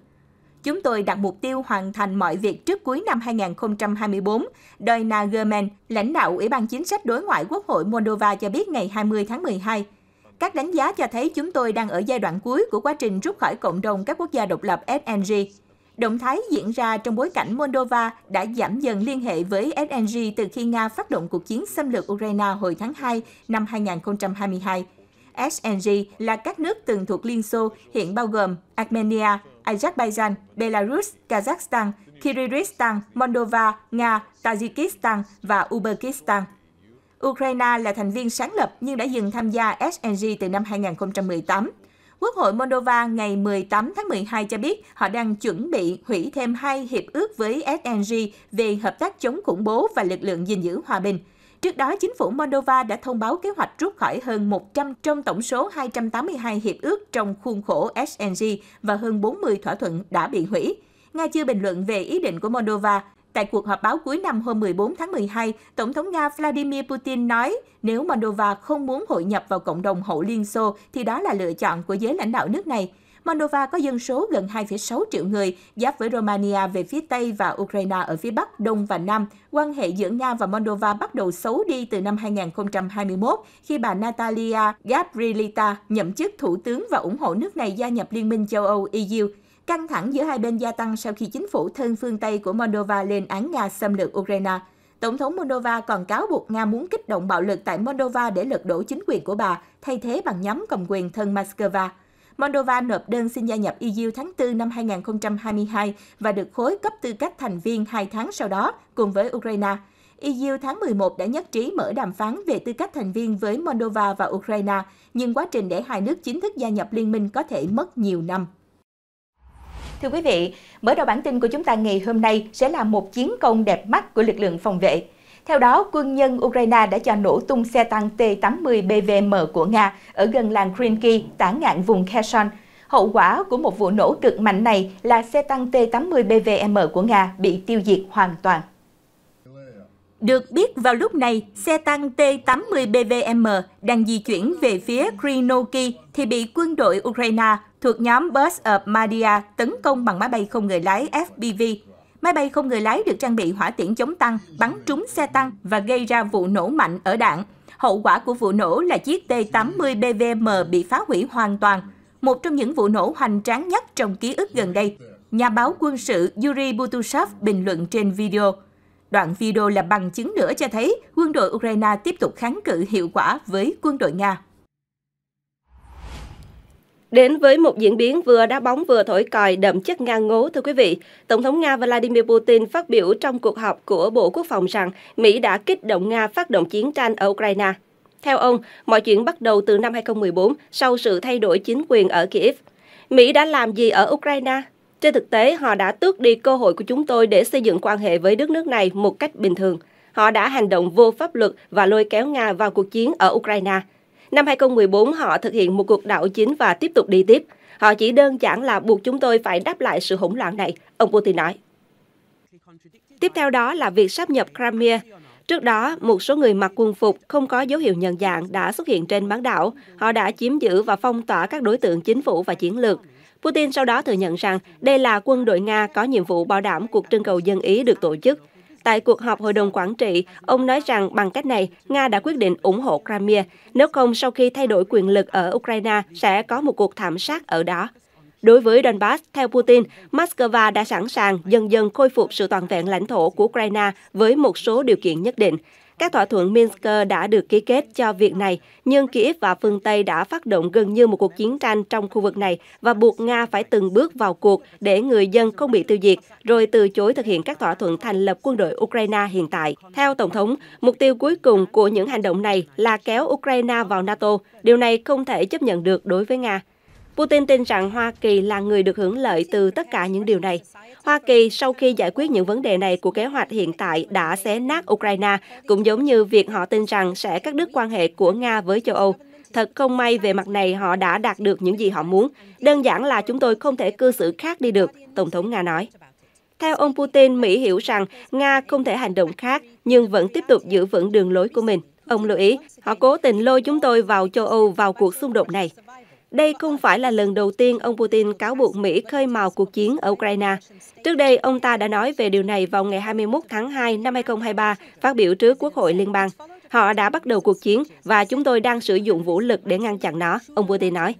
Chúng tôi đặt mục tiêu hoàn thành mọi việc trước cuối năm 2024, Doina Germen, lãnh đạo Ủy ban Chính sách Đối ngoại Quốc hội Moldova cho biết ngày 20 tháng 12. Các đánh giá cho thấy chúng tôi đang ở giai đoạn cuối của quá trình rút khỏi cộng đồng các quốc gia độc lập SNG. Động thái diễn ra trong bối cảnh Moldova đã giảm dần liên hệ với SNG từ khi Nga phát động cuộc chiến xâm lược Ukraine hồi tháng 2 năm 2022. SNG là các nước từng thuộc Liên Xô, hiện bao gồm Armenia, Azerbaijan, Belarus, Kazakhstan, Kyrgyzstan, Moldova, Nga, Tajikistan và Uzbekistan. Ukraine là thành viên sáng lập nhưng đã dừng tham gia SNG từ năm 2018. Quốc hội Moldova ngày 18 tháng 12 cho biết họ đang chuẩn bị hủy thêm hai hiệp ước với SNG về hợp tác chống khủng bố và lực lượng gìn giữ hòa bình. Trước đó, chính phủ Moldova đã thông báo kế hoạch rút khỏi hơn 100 trong tổng số 282 hiệp ước trong khuôn khổ SNG và hơn 40 thỏa thuận đã bị hủy. Nga chưa bình luận về ý định của Moldova. Tại cuộc họp báo cuối năm hôm 14 tháng 12, Tổng thống Nga Vladimir Putin nói nếu Moldova không muốn hội nhập vào cộng đồng hậu Liên Xô thì đó là lựa chọn của giới lãnh đạo nước này. Moldova có dân số gần 2,6 triệu người, giáp với Romania về phía Tây và Ukraine ở phía Bắc, Đông và Nam. Quan hệ giữa Nga và Moldova bắt đầu xấu đi từ năm 2021 khi bà Natalia Gabrielita nhậm chức thủ tướng và ủng hộ nước này gia nhập Liên minh châu Âu EU. Căng thẳng giữa hai bên gia tăng sau khi chính phủ thân phương Tây của Moldova lên án Nga xâm lược Ukraine. Tổng thống Moldova còn cáo buộc Nga muốn kích động bạo lực tại Moldova để lật đổ chính quyền của bà, thay thế bằng nhóm cầm quyền thân Moscow. Moldova nộp đơn xin gia nhập EU tháng 4 năm 2022 và được khối cấp tư cách thành viên hai tháng sau đó cùng với Ukraine. EU tháng 11 đã nhất trí mở đàm phán về tư cách thành viên với Moldova và Ukraine, nhưng quá trình để hai nước chính thức gia nhập liên minh có thể mất nhiều năm. Thưa quý vị, mở đầu bản tin của chúng ta ngày hôm nay sẽ là một chiến công đẹp mắt của lực lượng phòng vệ. Theo đó, quân nhân Ukraine đã cho nổ tung xe tăng T-80 BVM của Nga ở gần làng Krinky, tả ngạn vùng Kherson. Hậu quả của một vụ nổ cực mạnh này là xe tăng T-80 BVM của Nga bị tiêu diệt hoàn toàn. Được biết vào lúc này, xe tăng T-80 BVM đang di chuyển về phía Krinoki thì bị quân đội Ukraine thuộc nhóm Burst of Madia tấn công bằng máy bay không người lái FPV Máy bay không người lái được trang bị hỏa tiễn chống tăng, bắn trúng xe tăng và gây ra vụ nổ mạnh ở đạn. Hậu quả của vụ nổ là chiếc T-80 BVM bị phá hủy hoàn toàn, một trong những vụ nổ hoành tráng nhất trong ký ức gần đây. Nhà báo quân sự Yuri Butusov bình luận trên video. Đoạn video là bằng chứng nữa cho thấy quân đội Ukraine tiếp tục kháng cự hiệu quả với quân đội Nga. Đến với một diễn biến vừa đá bóng vừa thổi còi đậm chất ngang ngố thưa quý vị, Tổng thống Nga Vladimir Putin phát biểu trong cuộc họp của Bộ Quốc phòng rằng Mỹ đã kích động Nga phát động chiến tranh ở Ukraine. Theo ông, mọi chuyện bắt đầu từ năm 2014 sau sự thay đổi chính quyền ở Kiev. Mỹ đã làm gì ở Ukraine? Trên thực tế, họ đã tước đi cơ hội của chúng tôi để xây dựng quan hệ với đất nước này một cách bình thường. Họ đã hành động vô pháp luật và lôi kéo Nga vào cuộc chiến ở Ukraine – Năm 2014, họ thực hiện một cuộc đảo chính và tiếp tục đi tiếp. Họ chỉ đơn giản là buộc chúng tôi phải đáp lại sự hỗn loạn này, ông Putin nói. Tiếp theo đó là việc sáp nhập Crimea. Trước đó, một số người mặc quân phục không có dấu hiệu nhận dạng đã xuất hiện trên bán đảo. Họ đã chiếm giữ và phong tỏa các đối tượng chính phủ và chiến lược. Putin sau đó thừa nhận rằng đây là quân đội Nga có nhiệm vụ bảo đảm cuộc trưng cầu dân Ý được tổ chức. Tại cuộc họp Hội đồng Quản trị, ông nói rằng bằng cách này, Nga đã quyết định ủng hộ Crimea, nếu không sau khi thay đổi quyền lực ở Ukraine sẽ có một cuộc thảm sát ở đó. Đối với Donbass, theo Putin, Moscow đã sẵn sàng dần dần khôi phục sự toàn vẹn lãnh thổ của Ukraine với một số điều kiện nhất định. Các thỏa thuận Minsk đã được ký kết cho việc này, nhưng Kiev và phương Tây đã phát động gần như một cuộc chiến tranh trong khu vực này và buộc Nga phải từng bước vào cuộc để người dân không bị tiêu diệt, rồi từ chối thực hiện các thỏa thuận thành lập quân đội Ukraine hiện tại. Theo Tổng thống, mục tiêu cuối cùng của những hành động này là kéo Ukraine vào NATO. Điều này không thể chấp nhận được đối với Nga. Putin tin rằng Hoa Kỳ là người được hưởng lợi từ tất cả những điều này. Hoa Kỳ sau khi giải quyết những vấn đề này của kế hoạch hiện tại đã xé nát Ukraine, cũng giống như việc họ tin rằng sẽ cắt đứt quan hệ của Nga với châu Âu. Thật không may về mặt này họ đã đạt được những gì họ muốn. Đơn giản là chúng tôi không thể cư xử khác đi được, Tổng thống Nga nói. Theo ông Putin, Mỹ hiểu rằng Nga không thể hành động khác nhưng vẫn tiếp tục giữ vững đường lối của mình. Ông lưu ý, họ cố tình lôi chúng tôi vào châu Âu vào cuộc xung đột này. Đây không phải là lần đầu tiên ông Putin cáo buộc Mỹ khơi mào cuộc chiến ở Ukraine. Trước đây, ông ta đã nói về điều này vào ngày 21 tháng 2 năm 2023, phát biểu trước Quốc hội Liên bang. Họ đã bắt đầu cuộc chiến và chúng tôi đang sử dụng vũ lực để ngăn chặn nó, ông Putin nói.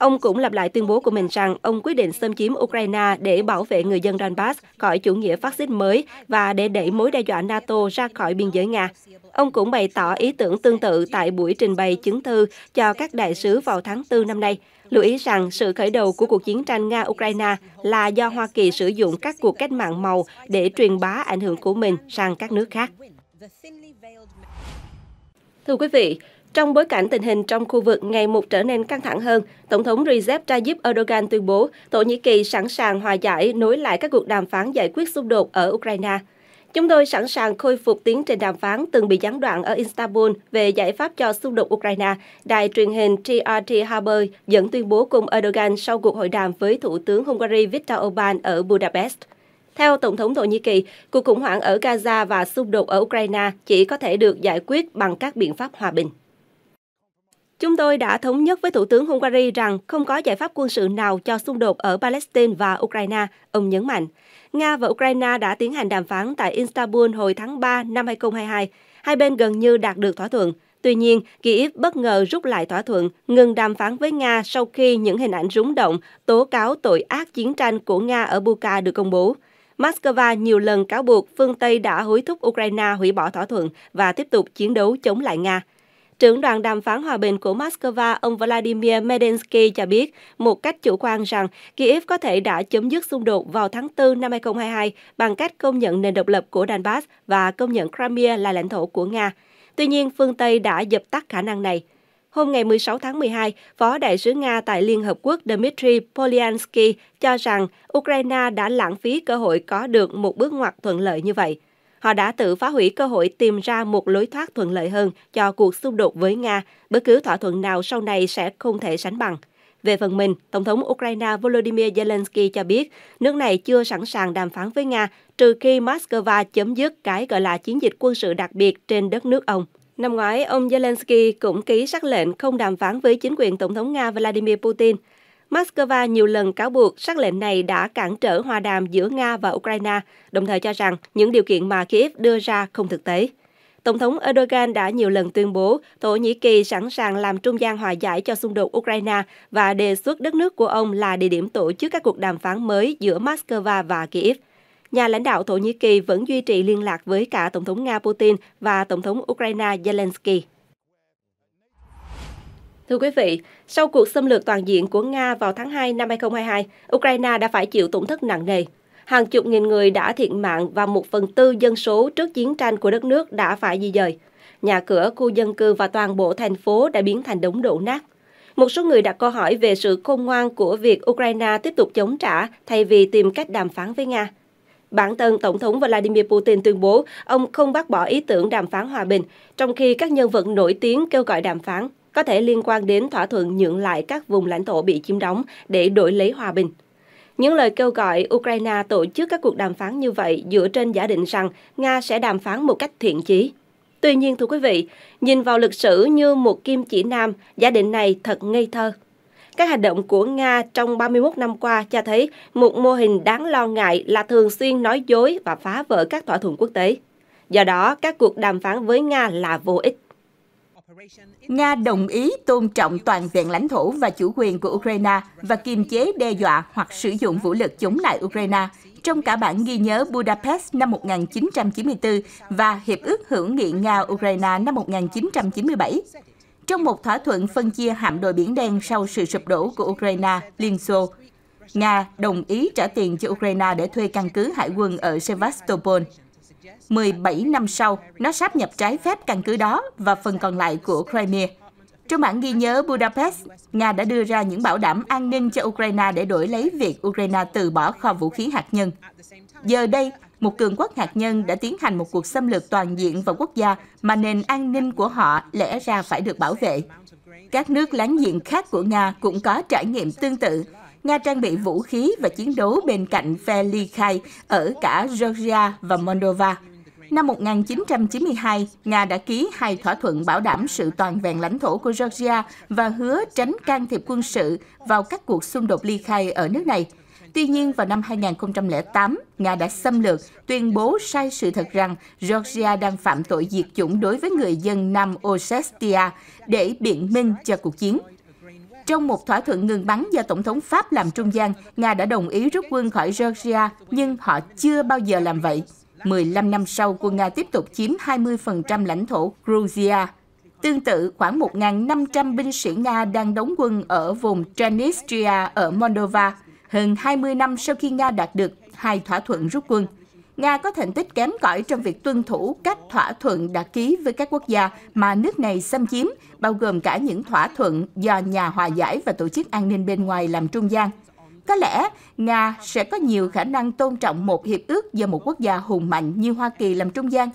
Ông cũng lặp lại tuyên bố của mình rằng ông quyết định xâm chiếm Ukraine để bảo vệ người dân Donbass khỏi chủ nghĩa phát xít mới và để đẩy mối đe dọa NATO ra khỏi biên giới Nga. Ông cũng bày tỏ ý tưởng tương tự tại buổi trình bày chứng thư cho các đại sứ vào tháng 4 năm nay, lưu ý rằng sự khởi đầu của cuộc chiến tranh Nga-Ukraine là do Hoa Kỳ sử dụng các cuộc cách mạng màu để truyền bá ảnh hưởng của mình sang các nước khác. Thưa quý vị, trong bối cảnh tình hình trong khu vực ngày một trở nên căng thẳng hơn, Tổng thống Recep Tayyip Erdogan tuyên bố Thổ Nhĩ Kỳ sẵn sàng hòa giải nối lại các cuộc đàm phán giải quyết xung đột ở Ukraine. Chúng tôi sẵn sàng khôi phục tiến trình đàm phán từng bị gián đoạn ở Istanbul về giải pháp cho xung đột Ukraine. Đài truyền hình TRT Haber dẫn tuyên bố cùng Erdogan sau cuộc hội đàm với Thủ tướng Hungary Viktor Orbán ở Budapest. Theo Tổng thống Thổ Nhĩ Kỳ, cuộc khủng hoảng ở Gaza và xung đột ở Ukraine chỉ có thể được giải quyết bằng các biện pháp hòa bình. Chúng tôi đã thống nhất với Thủ tướng Hungary rằng không có giải pháp quân sự nào cho xung đột ở Palestine và Ukraine, ông nhấn mạnh. Nga và Ukraine đã tiến hành đàm phán tại Istanbul hồi tháng 3 năm 2022. Hai bên gần như đạt được thỏa thuận. Tuy nhiên, Kyiv bất ngờ rút lại thỏa thuận, ngừng đàm phán với Nga sau khi những hình ảnh rúng động tố cáo tội ác chiến tranh của Nga ở Buka được công bố. Moscow nhiều lần cáo buộc phương Tây đã hối thúc Ukraine hủy bỏ thỏa thuận và tiếp tục chiến đấu chống lại Nga. Trưởng đoàn đàm phán hòa bình của Moscow, ông Vladimir Medensky cho biết một cách chủ quan rằng Kiev có thể đã chấm dứt xung đột vào tháng 4 năm 2022 bằng cách công nhận nền độc lập của Donbass và công nhận Crimea là lãnh thổ của Nga. Tuy nhiên, phương Tây đã dập tắt khả năng này. Hôm ngày 16 tháng 12, Phó Đại sứ Nga tại Liên Hợp Quốc Dmitry Polyansky cho rằng Ukraine đã lãng phí cơ hội có được một bước ngoặt thuận lợi như vậy. Họ đã tự phá hủy cơ hội tìm ra một lối thoát thuận lợi hơn cho cuộc xung đột với Nga, bất cứ thỏa thuận nào sau này sẽ không thể sánh bằng. Về phần mình, Tổng thống Ukraine Volodymyr Zelensky cho biết nước này chưa sẵn sàng đàm phán với Nga trừ khi Moscow chấm dứt cái gọi là chiến dịch quân sự đặc biệt trên đất nước ông. Năm ngoái, ông Zelensky cũng ký sắc lệnh không đàm phán với chính quyền Tổng thống Nga Vladimir Putin. Moscow nhiều lần cáo buộc sắc lệnh này đã cản trở hòa đàm giữa Nga và Ukraine, đồng thời cho rằng những điều kiện mà Kiev đưa ra không thực tế. Tổng thống Erdogan đã nhiều lần tuyên bố Thổ Nhĩ Kỳ sẵn sàng làm trung gian hòa giải cho xung đột Ukraine và đề xuất đất nước của ông là địa điểm tổ chức các cuộc đàm phán mới giữa Moscow và Kiev. Nhà lãnh đạo Thổ Nhĩ Kỳ vẫn duy trì liên lạc với cả Tổng thống Nga Putin và Tổng thống Ukraine Zelensky. Thưa quý vị, sau cuộc xâm lược toàn diện của Nga vào tháng 2 năm 2022, Ukraine đã phải chịu tổn thất nặng nề. Hàng chục nghìn người đã thiệt mạng và một phần tư dân số trước chiến tranh của đất nước đã phải di dời. Nhà cửa, khu dân cư và toàn bộ thành phố đã biến thành đống đổ nát. Một số người đặt câu hỏi về sự khôn ngoan của việc Ukraine tiếp tục chống trả thay vì tìm cách đàm phán với Nga. Bản thân Tổng thống Vladimir Putin tuyên bố ông không bác bỏ ý tưởng đàm phán hòa bình, trong khi các nhân vật nổi tiếng kêu gọi đàm phán có thể liên quan đến thỏa thuận nhượng lại các vùng lãnh thổ bị chiếm đóng để đổi lấy hòa bình. Những lời kêu gọi Ukraine tổ chức các cuộc đàm phán như vậy dựa trên giả định rằng Nga sẽ đàm phán một cách thiện chí. Tuy nhiên, thưa quý vị, nhìn vào lịch sử như một kim chỉ nam, giả định này thật ngây thơ. Các hành động của Nga trong 31 năm qua cho thấy một mô hình đáng lo ngại là thường xuyên nói dối và phá vỡ các thỏa thuận quốc tế. Do đó, các cuộc đàm phán với Nga là vô ích. Nga đồng ý tôn trọng toàn vẹn lãnh thổ và chủ quyền của Ukraine và kiềm chế đe dọa hoặc sử dụng vũ lực chống lại Ukraine, trong cả bản ghi nhớ Budapest năm 1994 và Hiệp ước hữu nghị Nga-Ukraine năm 1997. Trong một thỏa thuận phân chia hạm đội Biển Đen sau sự sụp đổ của Ukraine, Liên Xô, Nga đồng ý trả tiền cho Ukraine để thuê căn cứ hải quân ở Sevastopol. 17 năm sau, nó sáp nhập trái phép căn cứ đó và phần còn lại của Crimea. Trong bản ghi nhớ Budapest, Nga đã đưa ra những bảo đảm an ninh cho Ukraine để đổi lấy việc Ukraine từ bỏ kho vũ khí hạt nhân. Giờ đây, một cường quốc hạt nhân đã tiến hành một cuộc xâm lược toàn diện vào quốc gia mà nền an ninh của họ lẽ ra phải được bảo vệ. Các nước láng giềng khác của Nga cũng có trải nghiệm tương tự. Nga trang bị vũ khí và chiến đấu bên cạnh phe ly khai ở cả Georgia và Moldova – Năm 1992, Nga đã ký hai thỏa thuận bảo đảm sự toàn vẹn lãnh thổ của Georgia và hứa tránh can thiệp quân sự vào các cuộc xung đột ly khai ở nước này. Tuy nhiên, vào năm 2008, Nga đã xâm lược, tuyên bố sai sự thật rằng Georgia đang phạm tội diệt chủng đối với người dân Nam Ossetia để biện minh cho cuộc chiến. Trong một thỏa thuận ngừng bắn do Tổng thống Pháp làm trung gian, Nga đã đồng ý rút quân khỏi Georgia, nhưng họ chưa bao giờ làm vậy. 15 năm sau, quân Nga tiếp tục chiếm 20% lãnh thổ Georgia. Tương tự, khoảng 1.500 binh sĩ Nga đang đóng quân ở vùng Transnistria ở Moldova, hơn 20 năm sau khi Nga đạt được hai thỏa thuận rút quân. Nga có thành tích kém cỏi trong việc tuân thủ các thỏa thuận đã ký với các quốc gia mà nước này xâm chiếm, bao gồm cả những thỏa thuận do nhà hòa giải và tổ chức an ninh bên ngoài làm trung gian. Có lẽ Nga sẽ có nhiều khả năng tôn trọng một hiệp ước do một quốc gia hùng mạnh như Hoa Kỳ làm trung gian.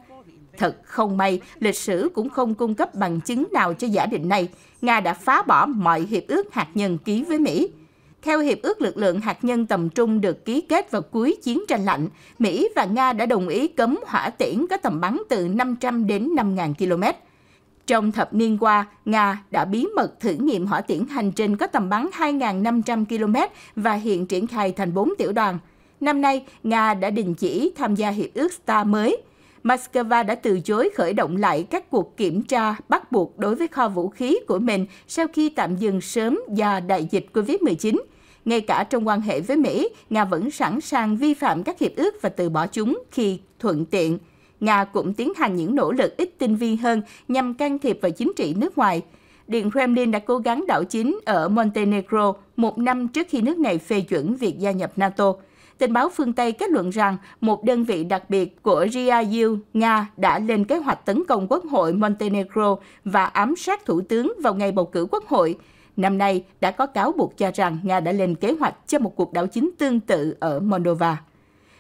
Thật không may, lịch sử cũng không cung cấp bằng chứng nào cho giả định này. Nga đã phá bỏ mọi hiệp ước hạt nhân ký với Mỹ. Theo Hiệp ước lực lượng hạt nhân tầm trung được ký kết vào cuối chiến tranh lạnh, Mỹ và Nga đã đồng ý cấm hỏa tiễn có tầm bắn từ 500 đến 5.000 km. Trong thập niên qua, Nga đã bí mật thử nghiệm hỏa tiễn hành trình có tầm bắn 2.500 km và hiện triển khai thành 4 tiểu đoàn. Năm nay, Nga đã đình chỉ tham gia hiệp ước STAR mới. Moscow đã từ chối khởi động lại các cuộc kiểm tra bắt buộc đối với kho vũ khí của mình sau khi tạm dừng sớm do đại dịch COVID-19. Ngay cả trong quan hệ với Mỹ, Nga vẫn sẵn sàng vi phạm các hiệp ước và từ bỏ chúng khi thuận tiện. Nga cũng tiến hành những nỗ lực ít tinh vi hơn nhằm can thiệp vào chính trị nước ngoài. Điện Kremlin đã cố gắng đảo chính ở Montenegro một năm trước khi nước này phê chuẩn việc gia nhập NATO. Tình báo phương Tây kết luận rằng một đơn vị đặc biệt của RIAU, Nga đã lên kế hoạch tấn công quốc hội Montenegro và ám sát thủ tướng vào ngày bầu cử quốc hội. Năm nay đã có cáo buộc cho rằng Nga đã lên kế hoạch cho một cuộc đảo chính tương tự ở Moldova.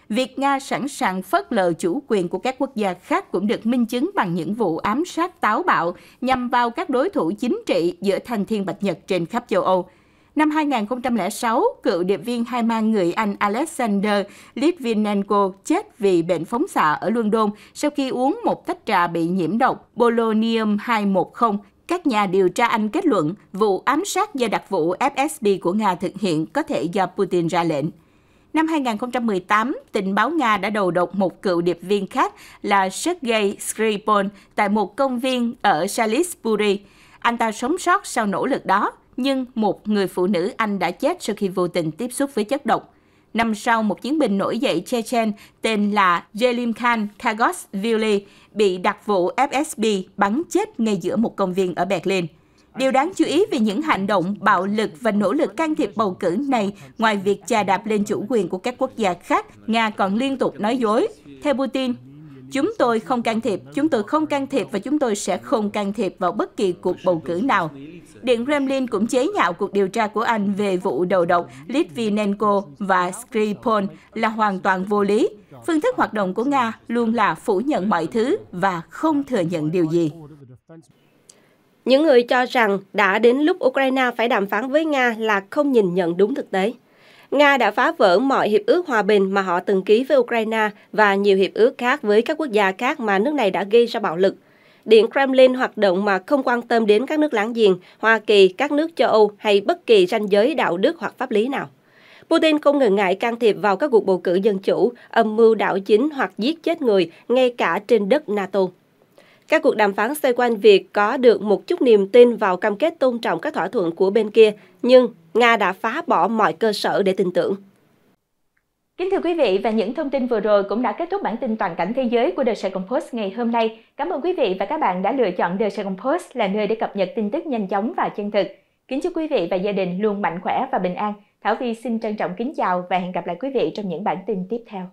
Việc Nga sẵn sàng phớt lờ chủ quyền của các quốc gia khác cũng được minh chứng bằng những vụ ám sát táo bạo nhằm vào các đối thủ chính trị giữa thanh thiên bạch nhật trên khắp châu Âu. Năm 2006, cựu điệp viên hai mang người Anh Alexander Litvinenko chết vì bệnh phóng xạ ở London sau khi uống một tách trà bị nhiễm độc polonium 210. Các nhà điều tra Anh kết luận vụ ám sát do đặc vụ FSB của Nga thực hiện có thể do Putin ra lệnh. Năm 2018, tình báo Nga đã đầu độc một cựu điệp viên khác là Sergei Skripal tại một công viên ở Salisbury. Anh ta sống sót sau nỗ lực đó, nhưng một người phụ nữ Anh đã chết sau khi vô tình tiếp xúc với chất độc. Năm sau, một chiến binh nổi dậy Chechen tên là Jelimkhan Kagosvili bị đặc vụ FSB bắn chết ngay giữa một công viên ở Berlin. Điều đáng chú ý về những hành động bạo lực và nỗ lực can thiệp bầu cử này, ngoài việc chà đạp lên chủ quyền của các quốc gia khác, Nga còn liên tục nói dối. Theo Putin, chúng tôi không can thiệp, chúng tôi không can thiệp và chúng tôi sẽ không can thiệp vào bất kỳ cuộc bầu cử nào. Điện Kremlin cũng chế nhạo cuộc điều tra của Anh về vụ đầu độc Litvinenko và Skripal là hoàn toàn vô lý. Phương thức hoạt động của Nga luôn là phủ nhận mọi thứ và không thừa nhận điều gì. Những người cho rằng đã đến lúc Ukraine phải đàm phán với Nga là không nhìn nhận đúng thực tế. Nga đã phá vỡ mọi hiệp ước hòa bình mà họ từng ký với Ukraine và nhiều hiệp ước khác với các quốc gia khác mà nước này đã gây ra bạo lực. Điện Kremlin hoạt động mà không quan tâm đến các nước láng giềng, Hoa Kỳ, các nước châu Âu hay bất kỳ ranh giới đạo đức hoặc pháp lý nào. Putin không ngần ngại can thiệp vào các cuộc bầu cử dân chủ, âm mưu đảo chính hoặc giết chết người, ngay cả trên đất NATO. Các cuộc đàm phán xoay quanh việc có được một chút niềm tin vào cam kết tôn trọng các thỏa thuận của bên kia, nhưng Nga đã phá bỏ mọi cơ sở để tin tưởng. Kính thưa quý vị, và những thông tin vừa rồi cũng đã kết thúc bản tin toàn cảnh thế giới của The Sài Gòn Post ngày hôm nay. Cảm ơn quý vị và các bạn đã lựa chọn The Sài Gòn Post là nơi để cập nhật tin tức nhanh chóng và chân thực. Kính chúc quý vị và gia đình luôn mạnh khỏe và bình an. Thảo Vi xin trân trọng kính chào và hẹn gặp lại quý vị trong những bản tin tiếp theo.